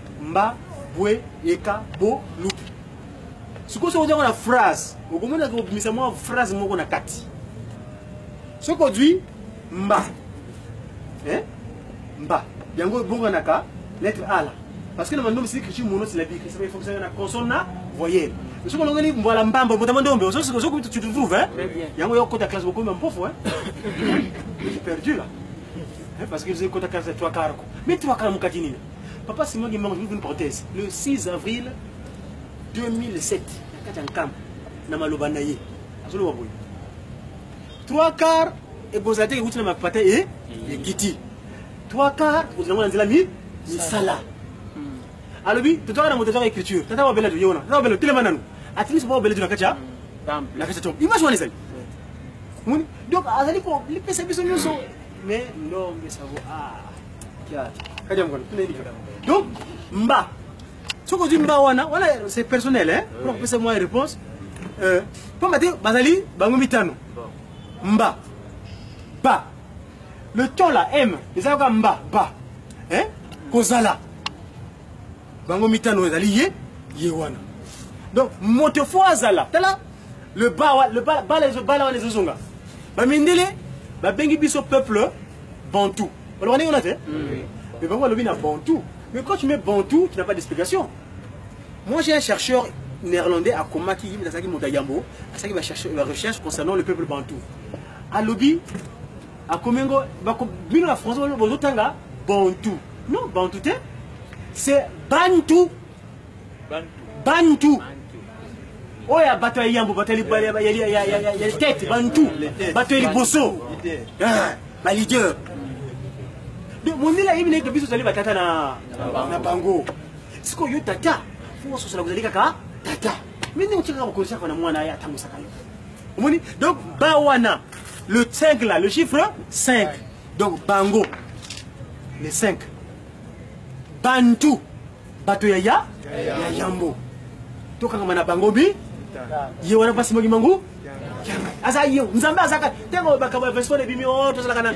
mba bwe eka bo luki sikoyo soki ozango na phrase okomona kobimisa mwa phrase moko na kati soki ozwi mba eh? mba yango ebonganaka lettre a la parce que na mandomi sili krichi mono silabique ça fonctionne na consonne na voyelle soki olongeli mbwala mbamba mbotama ndombe ozokomi tu te trouves hein yango yo kota classe bokomi mpofu hein perdu là parce que vous avez kota classe ya trois kara ko mais trois kara mokati nini Papa Simon Kimbangu, une parenthèse. Le 6 avril 2007, na kati ya nkamba, na maloba na ye, azoloba boye. Trois quarts ekozala te kekuti na mapata e ekiti. Trois quarts ekozala ngo na nzela mi misala. Alobi totaka na moto azaka écriture. Tata wabela to yona. Tata wabela telema nanu. Atini sopa wabela to na kati ya na kati ya top. Image wana ezali. Donc azali ko lipesa biso nyonso mais ndombe savo ah donc mba soki ozwi mba wana wana c'est personnel hein pour kopesa mwa réponse euh, pamba te bazali bango mitano mba ba le temps la m eza yoka mba ba hein kozala bango mitano ezali ye ye wana donc moto fo azala tala le ba le bala bala wana ezozonga bamindele babengi biso peuple bantou baloba ndenge wana te mais bango balobi na bantou mais quand tu mets bantou tu n'as pas d'explication moi j'ai un chercheur néerlandais akomaki ye azalaki moto ya yambo asalaki barecherche concernant le peuple bantou alobi akomi yango bino na français bozotanga bantou non bantou te c'est bantou bantu oyo ya bato ya yambo bato ya tete bantu bato ya liboso balider ah, mondele ayebi na ete biso tozali batata na bango sikoyo yo tata fo ososola kozali kaka tata mi ndenge otikaka bakonsiaka na mwana ye atambusaka yo omoni donc ba wana le 5 là le chiffre 5 donc bango le 5 bantu bato ya ya ya yambo tokangama na bango bi ye wana mpasi moki mangu aza yo nzambe azaka ntango bakabo ya veston ebimi o oh, tozalaka na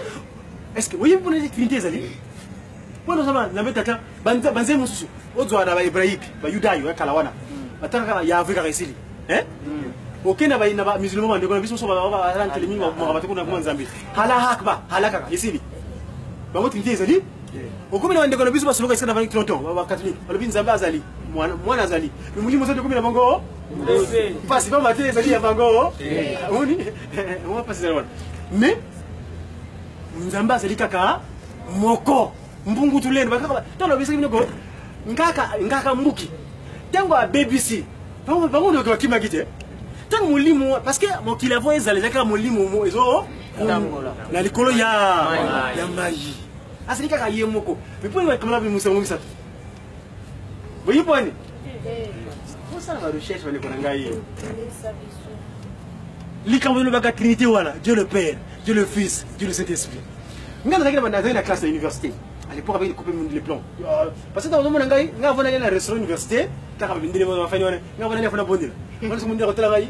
estce oyebi mpona ete trinité ezali mpona ozala nzambe tata banzembe mosusu ozwa na bahebraïke bayuda yo ya kala wana batanga kaka ya afrika kaka esili eh oke na bayina ba musulman bandeko na biso so bazala nkele mingi bakumaka bato kuna kuma nzambe halaha akba halakaka esili bango trinité ezali okomi na bandeko na biso basoloka esika na bangi tronton bakatholike balobi nzambe azali mwana azali me molimo ozali okomi na bango mpasi pamba te ezali ya bango omoni mwa mpasi ezali wana mais nzambe azali kaka moko mbungutu leni bakaka tolobisaki bino ko ngaka ngaka mbuki ntango abebisi bango bango ndoki bakimaki te ntango molimo parce que mokili avo ezala ezali kaka molimo ezo na likolo ya ya mai azali kaka ye moko miponi bakamala mpe mosango misato oyiponi osala ba recherche bandeko na ngai ye likambo elobaka trinité wana dieu le père dieu le fils dieu le saint esprit ngai nazalaki na nazalaki na classe na université à l'époque avec coupe le plan euh, parce que ozomona ngai ngai avandaki na restaurant université kaka babindeli bafani wana ngai avandaki afana bondela wana soki mondela kotala ngai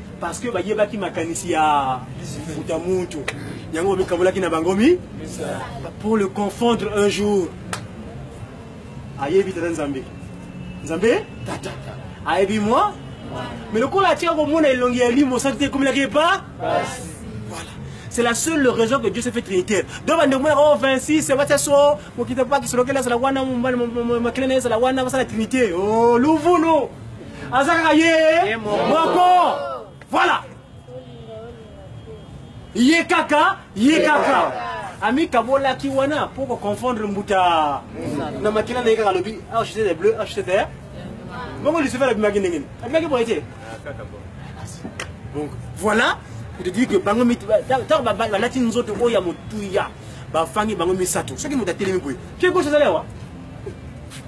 parce que bayebaki makanisi ya futa mutu yango bamikabolaki na bango mi pour le confondre un jour ayebi tata nzambe nzambe tata ayebi mwa mais lokola atika komona elongi ya limo saki te ekomelaki epa C'est la seule raison que Dieu se fait trinitaire. Donc, on demande, oh, 26, c'est votre saut, pour qu'il ne pas qu'il se loque là, c'est la wana, ma clé, c'est la wana, c'est la trinité. Oh, l'ouvre-nous. aza kaka ye moko voilà ye kaka ye kaka amikabolaki wana mpo koconfondre mbuta na makila na ye kaka alobi acheter des bleus acheter des bongo lucifer abimaki ndenge nini abimaki boye te donc voilà pour te dire que bango ntango balati nzoto oyo ya motuya bafangi bango misato soki moto atelemi boye kekosazali awa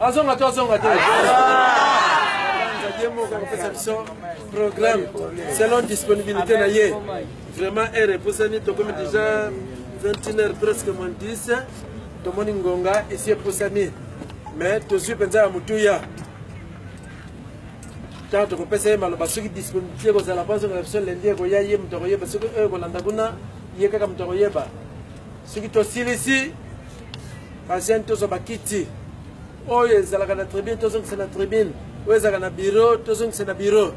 azonga to azonga te ye moko akopesa biso programme selon disponibilité na ye vraiment heure epusani tokomi déjà 21 heure presque moins 10 tomoni ngonga esi epusani mais tozwi mpenza ya motuya ntango tokopesa ye maloba soki disponibilité ekozala mpo azongela biso lendi ekoya ye moto akoyeba soki oyo ekolanda kuna ye kaka moto akoyeba soki tosilisi bajeune tozwa bakiti oyo ezalaka na tribune tozongisa na tribune oyo ezalaka na biro tozongisa na biro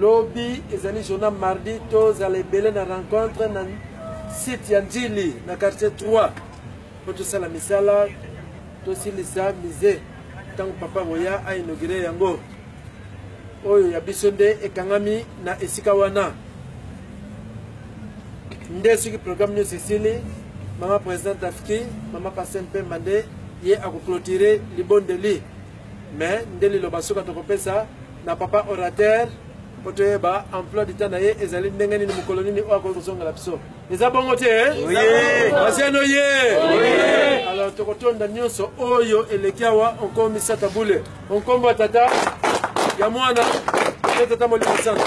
lobi ezali journal mardi tozala ebele na rencontre na site ya njili na quartier 3 mpo tosala misala tosilisa musée ntango papa boya ainaugure yango oyo ya biso nde ekangami na esika wana nde soki programme nyonso esili mama president afiki mama pase mpemba nde ye akoclotire libondeli mais nde liloba suka tokopesa na papa orateur mpo toyeba emploi du temps na ye ezali ndenge nini mokolo nini oyo akoki kozongela biso eza bongo te asiano eh? ye alors tokotonda nyonso oyo eleki awa onkomo misata bule onkombo ya tata ya mwana mpe tata molimo santu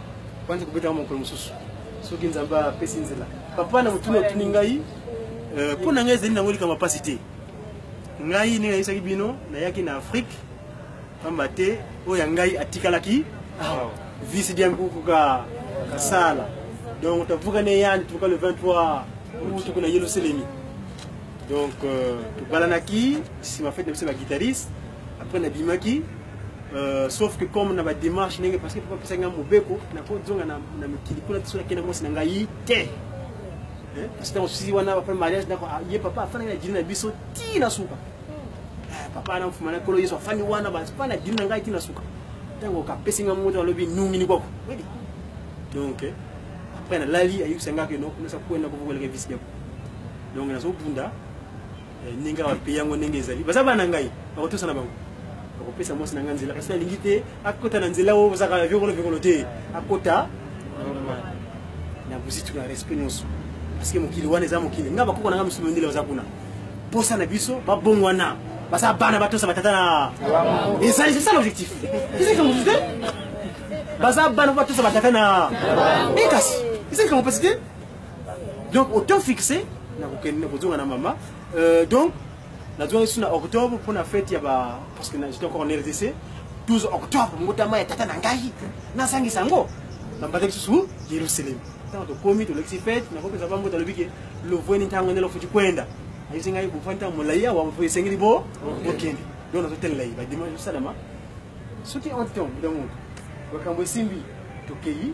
banza kobetaka mokolo mosusu soki nzambe apesi nzela papa na motuni otuni ngai euh, mpo na ngai ezali nango likambo mpasi te ngai ndenge nayebisaki bino nayaki na afrike pamba te oyo ya ngai atikalaki awa visi dia mikukuka kasala donc tavuka ne yani tuvuka le 23 mutu kuna yeluselemi donc euh, tobalanaki nsima fete na biso baguitariste après na bimaki Euh, sauf que comme na badémarche ndenge parce que papa apesaki ngai mobeko nakozonga na mikili kuna te soki nakenda mwasi na ngai te parce que ntango susi wana après mariage ndako ah, ye papa afandaki na dini na biso ti na suka eh, papa na mfuma na kolo yesu afandi wana bafandi na dini na ngai ti na suka ntango kapesi ngai moto alobi nungini kwako donc eh, après nalali ayebisa ngai ke nosa kwenda kovokoleke visi yako donc nazobunda eh, ndenge awa mpe yango ndenge ezali baza bana ngai bakotosa na bango bakopesa mwasi na ngai nzela kasi alingi te akota na nzela oyo ozaka viokolo viokolo te akota na buzitu na respect nyonso parceke mokili wana eza mokili ngai bakoko na ngai mosusu ndele baza kuna mposa na biso babongwana baza bana batosa batata na ezali sesa l'objectif ezalika mosusu te baza bana batosa batata na ekasi ezalika mopesi te donc autant fixe nakokende nakozonga na mama euh, donc nazongaki su na octobre mpo na fete ya ba parce que j'étais encore en rdc 12 octobre mbotama ya tata na ngai nasangisa yango nambandaki susu yerusalem ntango tokomi tolekisi fete nakopesa bango talobi ke lovweni ntango nde lofuti kwenda ayebisi ngai bofani ntango molai awa mpo esengeli bo bokende donc nazotelela ye badima ezosalama soki entre temps bidango makambo esimbi tokei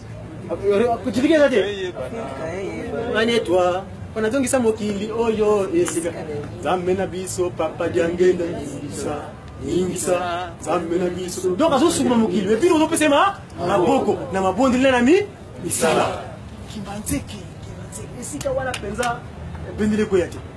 kotilika eza te mane toi mpo nazongisa mokili oyo esika nzambe na biso papa diangenda ingisa ingisa nzambe na biso donc azosukuma mokili epi ozopesema maboko na mabondeli na nami misala kimbanzeke kimbanzeke esika wana mpenza ebendeli ekoya te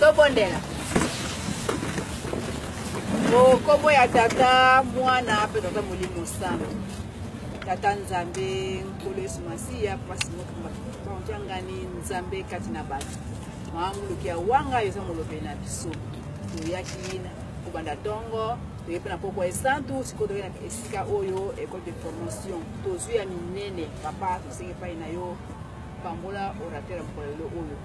tobondela mokombo ya tata mwana mpe tata molimo santu tata nzambe nkolo yesu masiya mpasi mokumbaaotyangani nzambe kati na bato maanguluki ya wanga eza molobeli na biso toyaki na kobanda ntongo toye mpe na pokwa esantu sikoyo toye na esika oyo ecole de formation tozwi ya minene papa tosengi epai na yo pambola orateur ya mokolo lelo oyo